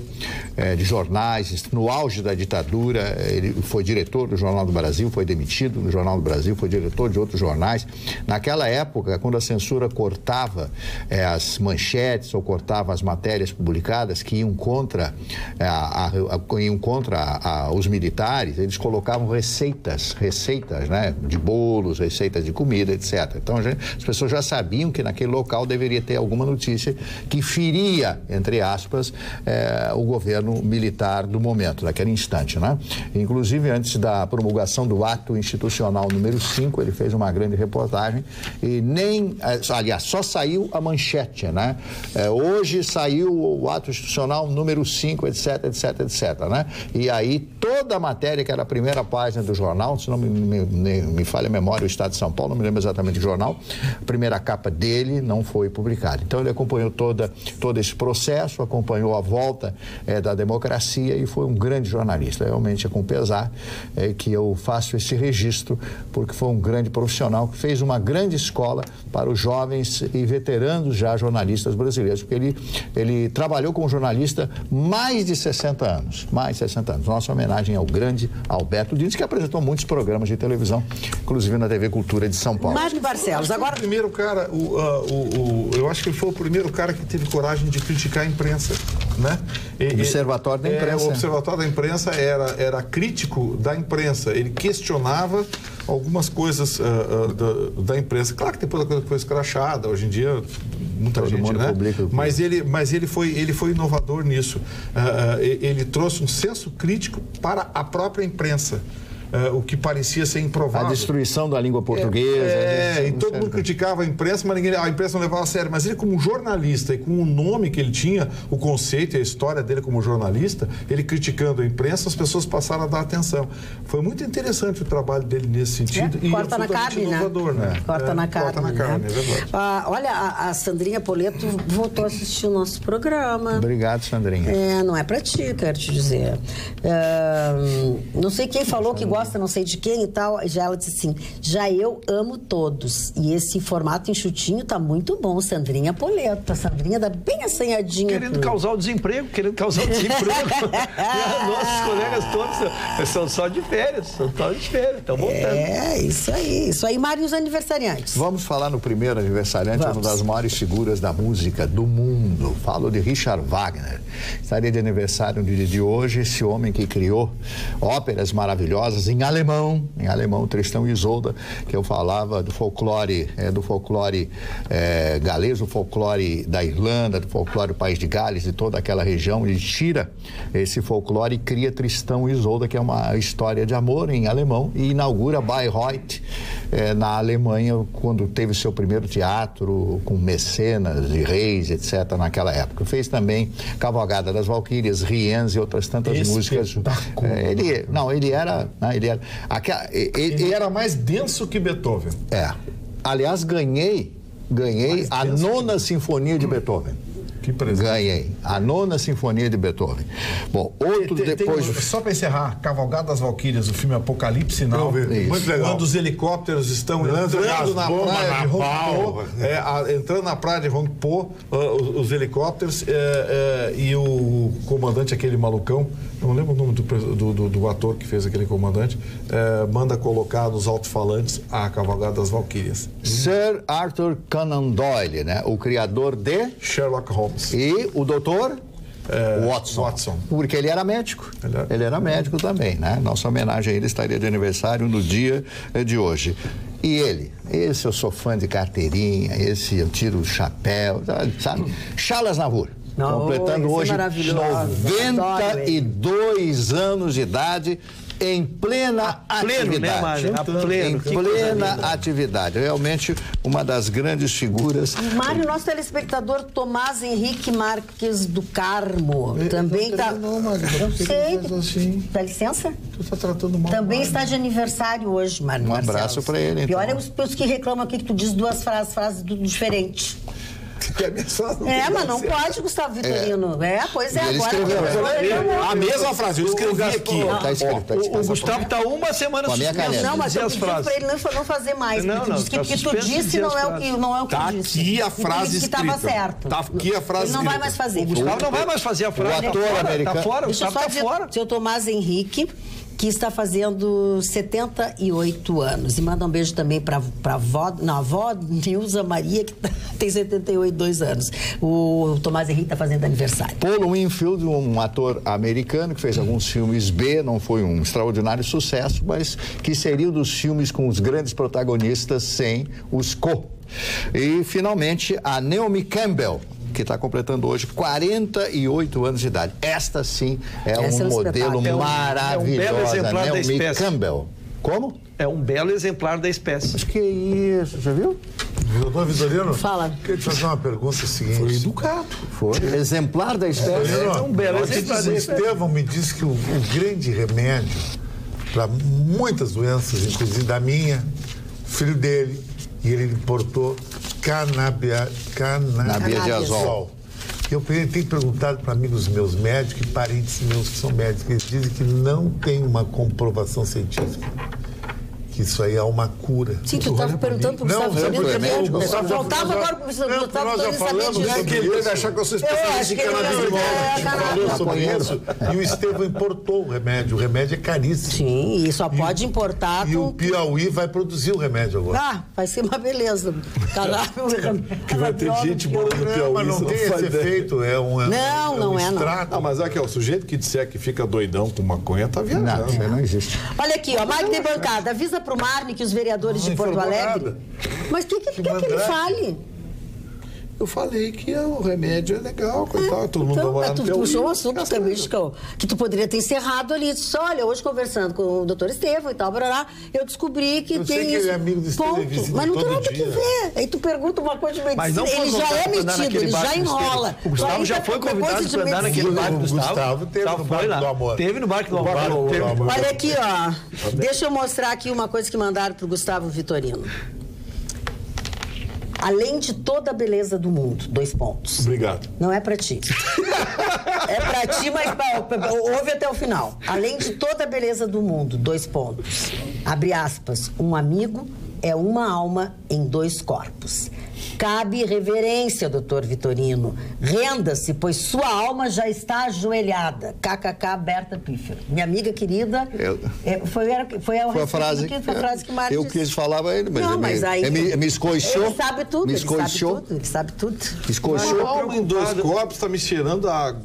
eh, de jornais, no auge da ditadura, ele foi diretor do Jornal do Brasil, foi demitido no Jornal do Brasil, foi diretor de outros jornais. Naquela época, quando a censura cortava eh, as manchetes ou cortava as matérias publicadas que iam contra, a, a, a, iam contra os militares, eles colocavam receitas, receitas né, de bolos, receitas de comida, etc. Então as pessoas já sabiam que naquele local deveria ter alguma notícia que feria, entre aspas, eh, o governo militar do momento, daquele instante. Né? Inclusive, antes da promulgação do ato institucional número 5, ele fez uma grande reportagem e nem, eh, aliás, só saiu a manchete. Né? Eh, hoje saiu o ato institucional número 5, etc, etc, etc. Né? E aí toda a matéria, que era a primeira página do jornal, se não me, me, me falha a memória, o Estado de São Paulo, não me lembro exatamente do jornal, a primeira capa dele não foi publicada. Então ele acompanhou toda, todo esse processo, acompanhou a volta é, da democracia e foi um grande jornalista. Realmente é com pesar é, que eu faço esse registro, porque foi um grande profissional que fez uma grande escola para os jovens e veteranos já jornalistas brasileiros, porque ele, ele trabalhou como jornalista mais de 60 anos, mais de 60 anos. Nossa homenagem ao grande Alberto Diniz, que apresentou muitos programas de televisão, inclusive na TV Cultura de São Paulo.
Mário Barcelos, agora...
O primeiro cara, o, uh, o, o, eu acho que ele foi o primeiro cara que teve coragem de criticar a imprensa, né?
E, observatório da imprensa.
É, o Observatório da Imprensa era, era crítico da imprensa, ele questionava algumas coisas uh, uh, da, da, imprensa. Claro que depois a coisa foi escrachada, hoje em dia muita Todo gente, né? Mas ele, mas ele foi, ele foi inovador nisso. Uh, ele trouxe um senso crítico para a própria imprensa uh, o que parecia ser improvável.
A destruição da língua portuguesa.
É, é e todo mundo criticava a imprensa, mas ninguém, a imprensa não levava a sério. Mas ele, como jornalista e com o nome que ele tinha, o conceito e a história dele como jornalista, ele criticando a imprensa, as pessoas passaram a dar atenção. Foi muito interessante o trabalho dele nesse sentido.
É, corta na carne, né? né? Corta
é,
na carne.
Corta na
né?
carne, é verdade.
Ah, olha, a, a, Sandrinha Poleto voltou a assistir o nosso programa.
Obrigado, Sandrinha.
É, não é pra ti, quero te dizer. É, não sei quem falou que gosta não sei de quem e tal. Já ela disse assim: já eu amo todos. E esse formato enxutinho tá muito bom, Sandrinha Poleto. A Sandrinha dá bem assanhadinha.
Querendo causar o desemprego, querendo causar o desemprego. nossos colegas todos são só de férias, são só de férias, estão voltando.
É, isso aí. Isso aí, Mário, os aniversariantes.
Vamos falar no primeiro aniversariante, Vamos. uma das maiores figuras da música do mundo. Falo de Richard Wagner. Estaria de aniversário no dia de hoje, esse homem que criou óperas maravilhosas em alemão, em alemão, Tristão e Isolda, que eu falava do folclore, é, do folclore é, galês, do folclore da Irlanda, do folclore do País de Gales, de toda aquela região. Ele tira esse folclore e cria Tristão e Isolda, que é uma história de amor em alemão, e inaugura Bayreuth é, na Alemanha, quando teve seu primeiro teatro com mecenas e reis, etc., naquela época. Fez também Cavalgada das Valquírias, Riens e outras tantas
Esse
músicas. É, ele, não, ele era. Né, ele era,
aquela, ele, ele era mais denso que Beethoven.
É. Aliás, ganhei, ganhei a nona sinfonia de Beethoven.
Que presente.
Ganhei. A nona sinfonia de Beethoven. Bom, outro tem, depois. Tem,
só para encerrar, Cavalgada das Valquírias, o filme Apocalipse Now.
Muito legal.
Quando os helicópteros estão entrando na praia de Rongpo, é, a, entrando na praia de Rongpo, uh, os, os, helicópteros é, é, e o comandante, aquele malucão, não lembro o nome do, do, do, do ator que fez aquele comandante, é, manda colocar nos alto-falantes a Cavalgada das Valquírias.
Sir Arthur Conan Doyle, né? O criador de
Sherlock Holmes.
E o doutor
é,
Watson.
Watson.
Porque ele era médico. Ele era... ele era médico também, né? Nossa homenagem a ele estaria de aniversário no dia de hoje. E ele, esse eu sou fã de carteirinha, esse eu tiro o chapéu, sabe? Charles Navour. Não, completando hoje é 92 anos de idade em plena a pleno, né, atividade. Né, pleno, em plena atividade. Realmente uma das grandes figuras.
Mário, nosso telespectador Tomás Henrique Marques do Carmo eu, também está.
Não, Mário,
eu sei. Assim. Dá licença?
Tu está tratando mal.
Também está de aniversário hoje, Mário.
Um abraço para ele. Então.
Pior é os, os, que reclamam aqui que tu diz duas frases, frases diferentes.
Quer minhas frases?
É, mas não pode, Gustavo Vitorino. É, pois é,
ele
agora.
escreveu.
A mesma frase, eu escrevi aqui.
Ó, tá escrito, tá
O,
escrito.
o Gustavo está uma semana
a
suspenso
Não, mas eu pedi pra ele não, não fazer mais.
Não, não,
disse que
tá
o que tu disse não é o que, não é o que
Tá
tu disse.
aqui a frase
disse que estava
escrita.
certo.
Tá aqui a frase
Ele não vai
escrita.
mais fazer.
O Gustavo não vai mais fazer a frase.
O
tá
ator
fora,
americano-
Tá fora, o Gustavo tá
dizer,
fora.
seu Tomás Henrique, que está fazendo 78 anos. E manda um beijo também para a avó, não, a avó Nilza Maria, que tá- tem 78 dois anos. O Tomás Henrique está fazendo aniversário.
Paul Winfield, um ator americano que fez alguns filmes B, não foi um extraordinário sucesso, mas que seria um dos filmes com os grandes protagonistas sem os co. E, finalmente, a Naomi Campbell, que está completando hoje 48 anos de idade. Esta sim é
Essa é
um
um
modelo.
É um- é um belo exemplar da
Naomi
espécie.
Campbell. Como?
É um belo exemplar da espécie.
Mas que isso, já viu?
Doutor Vitorino,
Fala.
queria te fazer uma pergunta seguinte.
Foi educado.
Foi. Exemplar da espécie.
Vitorino,
É um belo exemplar desse, né?
Estevão me disse que o, o grande remédio para muitas doenças, inclusive da minha, filho dele, e ele importou canabia, canabidiazol. Eu tenho perguntado para amigos meus médicos e parentes meus que são médicos, eles dizem que não tem uma comprovação científica. Que isso aí é uma cura.
Sim, tu estava perguntando para o
Não,
Gustavo
é porque
que é médico.
nós já-
Faltava agora para o
Não,
Gustavo
nós já falamos.
É que ele deve achar que eu sou especialista em
que é,
A gente falou sobre isso e o Estevão importou o remédio. O remédio é caríssimo.
Sim, e só pode importar
E o Piauí vai produzir o remédio agora.
Ah, vai ser uma beleza. Cannabis,
Que vai ter gente morando no
Não,
Piauí.
mas não tem esse efeito, é um, é
Não,
um
não é, não.
extrato.
Ah, mas aqui, ó, o sujeito que disser que fica doidão com maconha tá
Não,
viajando.
isso aí não existe.
Olha aqui, ó, Mike de Bancada, avisa pro Marne que os vereadores
Não
de Porto Alegre.
nada.
Mas o que, que,
Que
quer que ele fale?
Eu falei que o remédio é legal, coitado, todo mundo vai
Então,
morar
tu
Piauí.
puxou um assunto também, Chico, que tu poderia ter encerrado ali. Disse, olha, hoje conversando com o doutor Estevam e tal, barará, eu descobri que
Eu
tem
sei que
isso.
ele é amigo do Estevam,
Ponto. Mas não tem nada que ver. Aí tu pergunta uma coisa de medicina,
Mas não
ele já é metido, ele já enrola.
O Gustavo
Tu
já
ainda
foi convidado pra andar naquele barco do
O
Gustavo.
Gustavo teve no
lá.
do amor.
Teve no barco do amor.
Olha aqui, ó. Deixa eu mostrar aqui uma coisa que mandaram pro Gustavo Vitorino. Além de toda a beleza do mundo, dois pontos.
Obrigado.
Não é pra ti. é pra ti, mas ouve até o final. Além de toda a beleza do mundo, dois pontos. Abre aspas. Um amigo é uma alma em dois corpos. Cabe reverência, doutor Vitorino. Renda-se, pois sua alma já está ajoelhada. KKK Berta Piffer. Minha amiga querida.
Eu-
é, foi, era- foi, a,
Foi a frase
que, foi a frase que Mário
eu quis falar pra ele, mas
Não,
ele
mas
me-
aí,
ele me- me escoichou.
Ele sabe tudo,
Me
ele sabe tudo, ele sabe tudo.
Escoichou.
Uma alma em dois copos tá me cheirando a.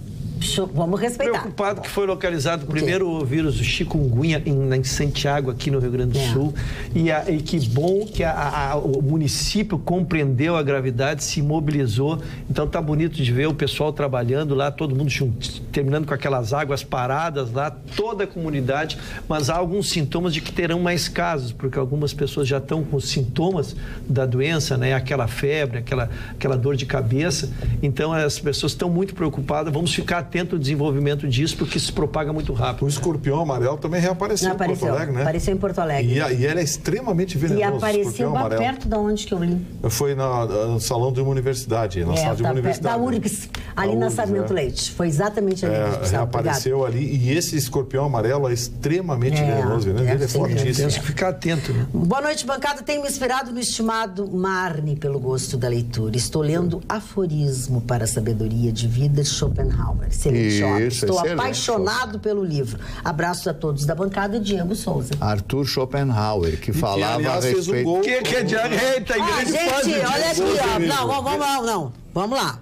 Vamos respeitar.
Preocupado que foi localizado o primeiro vírus do chikungunya em, em Santiago, aqui no Rio Grande do
É.
Sul. E, a- e que bom que a- a- o município compreendeu a gravidade, se mobilizou. Então tá bonito de ver o pessoal trabalhando lá, todo mundo junto, terminando com aquelas águas paradas lá, toda a comunidade. Mas há alguns sintomas de que terão mais casos, porque algumas pessoas já estão com sintomas da doença, né? Aquela febre, aquela, aquela dor de cabeça. Então as pessoas estão muito preocupadas. Vamos ficar atento ao desenvolvimento disso, porque se propaga muito
O
rápido.
escorpião amarelo também reapareceu
Não,
em Porto
apareceu.
Alegre, né?
Apareceu em Porto Alegre.
E, a- e ele é extremamente venenoso.
E
o
apareceu
escorpião
lá perto de onde que eu li.
Foi na- no salão de uma universidade, na
É,
sala de uma
tá
universidade.
da URGS, ali
Da
na
URGS,
Sarmento
é.
Leite. Foi exatamente ali.
É,
Gustavo,
reapareceu ali. E esse escorpião amarelo é extremamente
É,
venenoso, né?
é,
Ele é
sim,
fortíssimo.
Temos que ficar atento, né?
obrigado. Boa noite, bancada. Tenho me inspirado no estimado Marne pelo gosto da leitura. Estou lendo Aforismo para a Sabedoria de Vida de Schopenhauer. Excelente
Isso,
obra. Estou
excelente.
apaixonado pelo livro. Abraços a todos da bancada. Diego Souza.
Arthur Schopenhauer, que falava
aliás,
a
fez um
respeito.
gol.
Que, que é de... Eita,
Ah, gente, olha aqui, ó. Não, vamos, vamos lá, não. Vamos lá.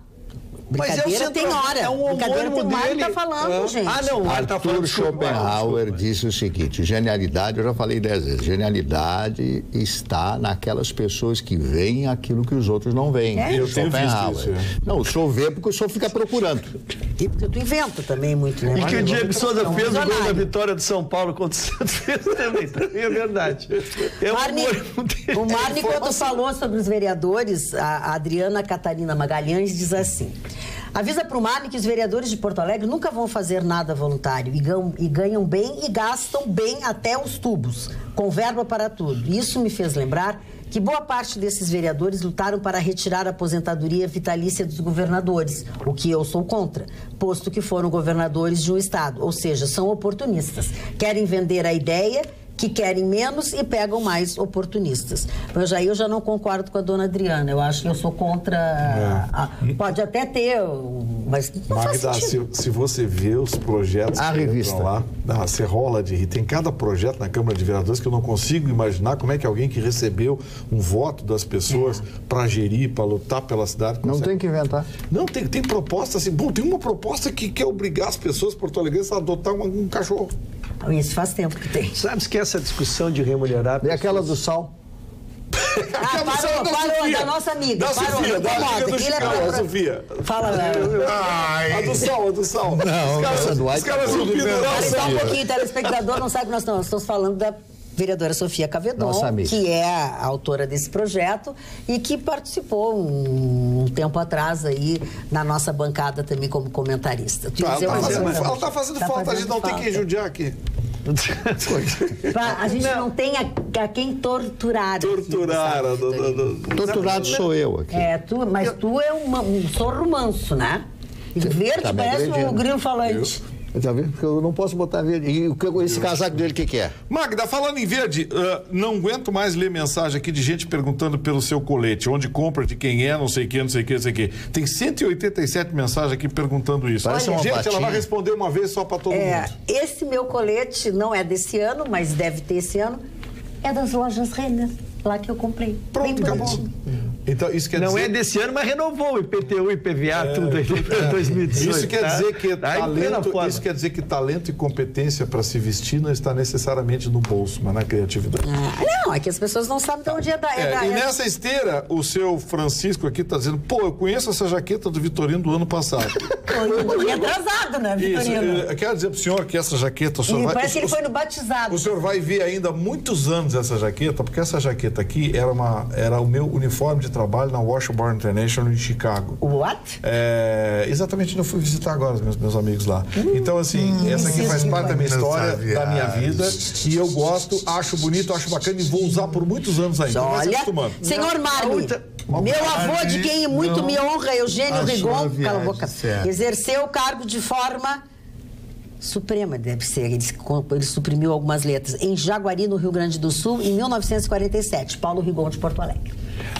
Mas é o
Brincadeira tem
centro-
hora.
é um
Brincadeira tem o Mário
dele.
tá falando,
Ah.
gente.
Ah, não, o Mário tá falando. Desculpa,
Schopenhauer disse o seguinte: genialidade, eu já falei dez vezes, genialidade está naquelas pessoas que veem aquilo que os outros não veem.
É?
Eu tenho visto isso, é.
Não, o senhor vê porque o senhor fica procurando.
E porque tu inventa também muito, né?
E que o Diego Souza
É
fez o gol da vitória do São Paulo contra o Santos fez também. Também é verdade. É um
Marne, o Marne, quando falou sobre os vereadores, a a Adriana Catarina Magalhães diz assim: avisa para o Marne que os vereadores de Porto Alegre nunca vão fazer nada voluntário e ganham, e ganham bem e gastam bem até os tubos, com verba para tudo. Isso me fez lembrar que boa parte desses vereadores lutaram para retirar a aposentadoria vitalícia dos governadores, o que eu sou contra, posto que foram governadores de um estado, ou seja, são oportunistas. Querem vender a ideia que querem menos e pegam mais oportunistas. Mas aí eu já não concordo com a dona Adriana. Eu acho que eu sou contra.
É.
a- pode até ter, mas não
Magda, se, se você vê os projetos
A
que
revista.
lá, você rola de rir. Tem cada projeto na Câmara de Vereadores que eu não consigo imaginar como é que alguém que recebeu um voto das pessoas para gerir, para lutar pela cidade.
Não
consegue.
tem que inventar.
Não, tem, tem proposta assim. Bom, tem uma proposta que quer obrigar as pessoas porto-alegrenses a adotar um, um cachorro.
Isso faz tempo que tem.
Sabes que essa discussão de remunerar.
E aquela do sal?
Ah, parou,
da
parou,
Sofia.
da nossa amiga.
Da
parou,
Sofia, da amiga do
é pra-
a Sofia.
Fala, Léo.
A do sal, a do sal. Não, os caras,
essa do
os caras
tá
vão
tudo
pendurar o
Olha só um pouquinho, telespectador não sabe que nós estamos, nós estamos falando da vereadora Sofia Cavedon,
Nossa amiga.
que é a autora desse projeto e que participou um, um tempo atrás aí na nossa bancada também como comentarista.
Tá, ela, tá fazendo, ela tá fazendo
Tá
falta, a gente não tem
falta.
que judiar aqui.
Pra- a gente não, tem a, a quem torturar. aqui,
Torturar.
sabe,
a do- do- do-
Torturado sou eu aqui.
É, tu, mas tu é uma- um sorro manso, né? E verde
tá
parece
agredindo.
o grilo falante.
Tá vendo? Porque eu não posso botar verde. E o que- esse casaco dele, o que, que é?
Magda, falando em verde, ah, não aguento mais ler mensagem aqui de gente perguntando pelo seu colete, onde compra, de quem é, não sei o que, não sei o que, não sei o que. Tem 187 mensagens aqui perguntando isso.
Parece uma
gente, ela
patinha.
vai responder uma vez só pra todo
É,
mundo.
esse meu colete não é desse ano, mas deve ter esse ano. É das lojas Renner, lá que eu comprei. Bem
Pronto, acabou.
bonitinho.
Então, isso quer
Não
dizer...
é desse ano, mas renovou o IPTU IPVA, tudo aí para 2018.
Isso quer
tá?
dizer que
Tá
talento, isso quer dizer que talento e competência para se vestir não está necessariamente no bolso, mas na criatividade.
Ah, não, é que as pessoas não sabem de onde é da. É
É,
da
e
é-
nessa esteira, o seu Francisco aqui está dizendo: pô, eu conheço essa jaqueta do Vitorino do ano passado.
Foi atrasado, né,
Isso,
Vitorino?
eu quero dizer pro senhor que essa jaqueta. O senhor
E
vai,
parece que
o-
ele foi no batizado.
o senhor vai ver ainda muitos anos essa jaqueta, porque essa jaqueta aqui era, uma, era o meu uniforme de trabalho na Washington International em Chicago.
What?
É, exatamente, eu fui visitar agora os meus, meus amigos lá. Então, assim, essa aqui faz parte da minha história, da minha vida. E eu gosto, acho bonito, acho bacana e vou usar por muitos anos ainda. Então
Olha,
acostumando.
senhor Marli,
outra-
meu avô, de quem muito
não
me honra, Eugênio Rigon, cala a boca,
certa.
exerceu o cargo de forma suprema, deve ser. Ele, ele suprimiu algumas letras. Em Jaguari, no Rio Grande do Sul, em 1947. Paulo Rigon, de Porto Alegre.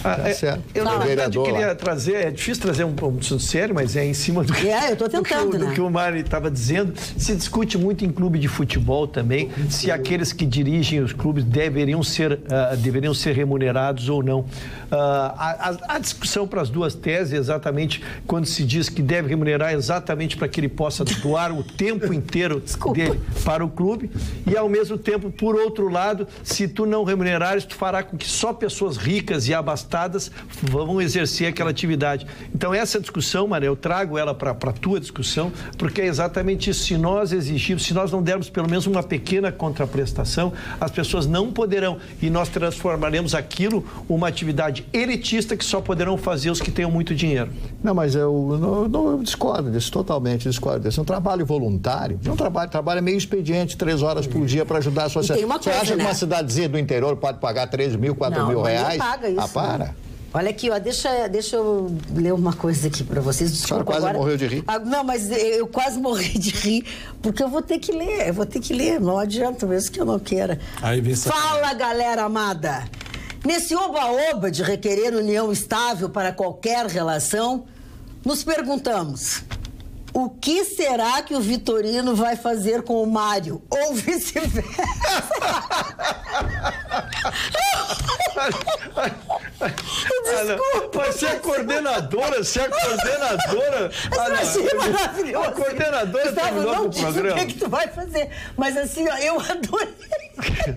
Ah,
Tá
é,
certo.
eu, na verdade,
Vereador
queria trazer, é difícil trazer um, um assunto sério, mas é em cima do que,
É, eu tô
do que o-
tentando,
do
né?
que o Mari estava dizendo. Se discute muito em clube de futebol também, se aqueles que dirigem os clubes deveriam ser, ah, deveriam ser remunerados ou não. Ah, a, a- a discussão para as duas teses é exatamente quando se diz que deve remunerar exatamente para que ele possa doar o tempo inteiro dele para o clube e ao mesmo tempo, por outro lado, se tu não remunerares, tu fará com que só pessoas ricas e abastadas vão exercer aquela atividade. Então essa discussão, Mané, eu trago ela para a tua discussão, porque é exatamente isso. Se nós exigirmos, se nós não dermos pelo menos uma pequena contraprestação, as pessoas não poderão e nós transformaremos aquilo uma atividade elitista que só poderão fazer os que tenham muito dinheiro.
Não, mas eu, não, não, eu discordo disso, totalmente discordo disso. É um trabalho voluntário. É um trabalho, trabalho meio expediente, três horas por dia para ajudar a sociedade.
tem uma
Você
coisa,
acha que
né?
uma cidadezinha do interior pode pagar 13 mil, 4
Não,
mil reais?
paga isso,
Ah, para.
Olha aqui, ó, deixa, deixa eu ler uma coisa aqui para vocês. Desculpa,
quase
agora...
morreu de rir?
Ah, não, mas eu quase morri de rir, porque eu vou ter que ler, eu vou ter que ler, não adianta mesmo que eu não queira.
Aí
Fala, galera amada! Nesse oba-oba de requerer união estável para qualquer relação, nos perguntamos: o que será que o Vitorino vai fazer com o Mário? Ou vice-versa?
Ah, não. Mas se é coordenadora, se é coordenadora. Ah,
Eu achei
não.
maravilhoso.
A coordenadora
Gustavo,
terminou
não disse
programa.
O que, é que tu vai fazer? Mas assim, ó, eu adorei.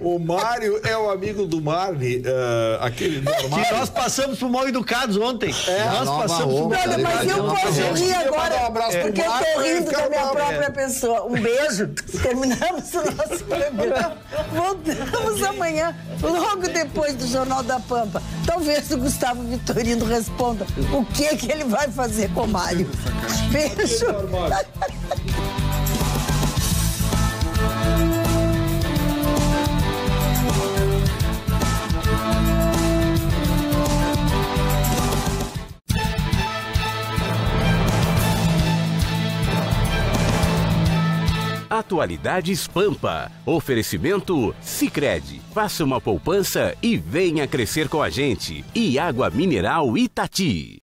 O Mário é o amigo do Marley, eh, aquele normal.
Que nós passamos por mal educados ontem.
É,
nós passamos por
roupa,
mal
Olha,
Tá
mas eu posso rir agora
um abraço pro
porque eu tô rindo da minha própria pessoa. Um beijo. Terminamos o nosso programa. Voltamos amanhã, logo depois do Jornal da Pampa. Talvez o Gustavo Vitorino responda o que, que ele vai fazer com o Mário. Beijo.
Atualidades Pampa. Oferecimento Sicredi. Faça uma poupança e venha crescer com a gente. E água mineral Itati.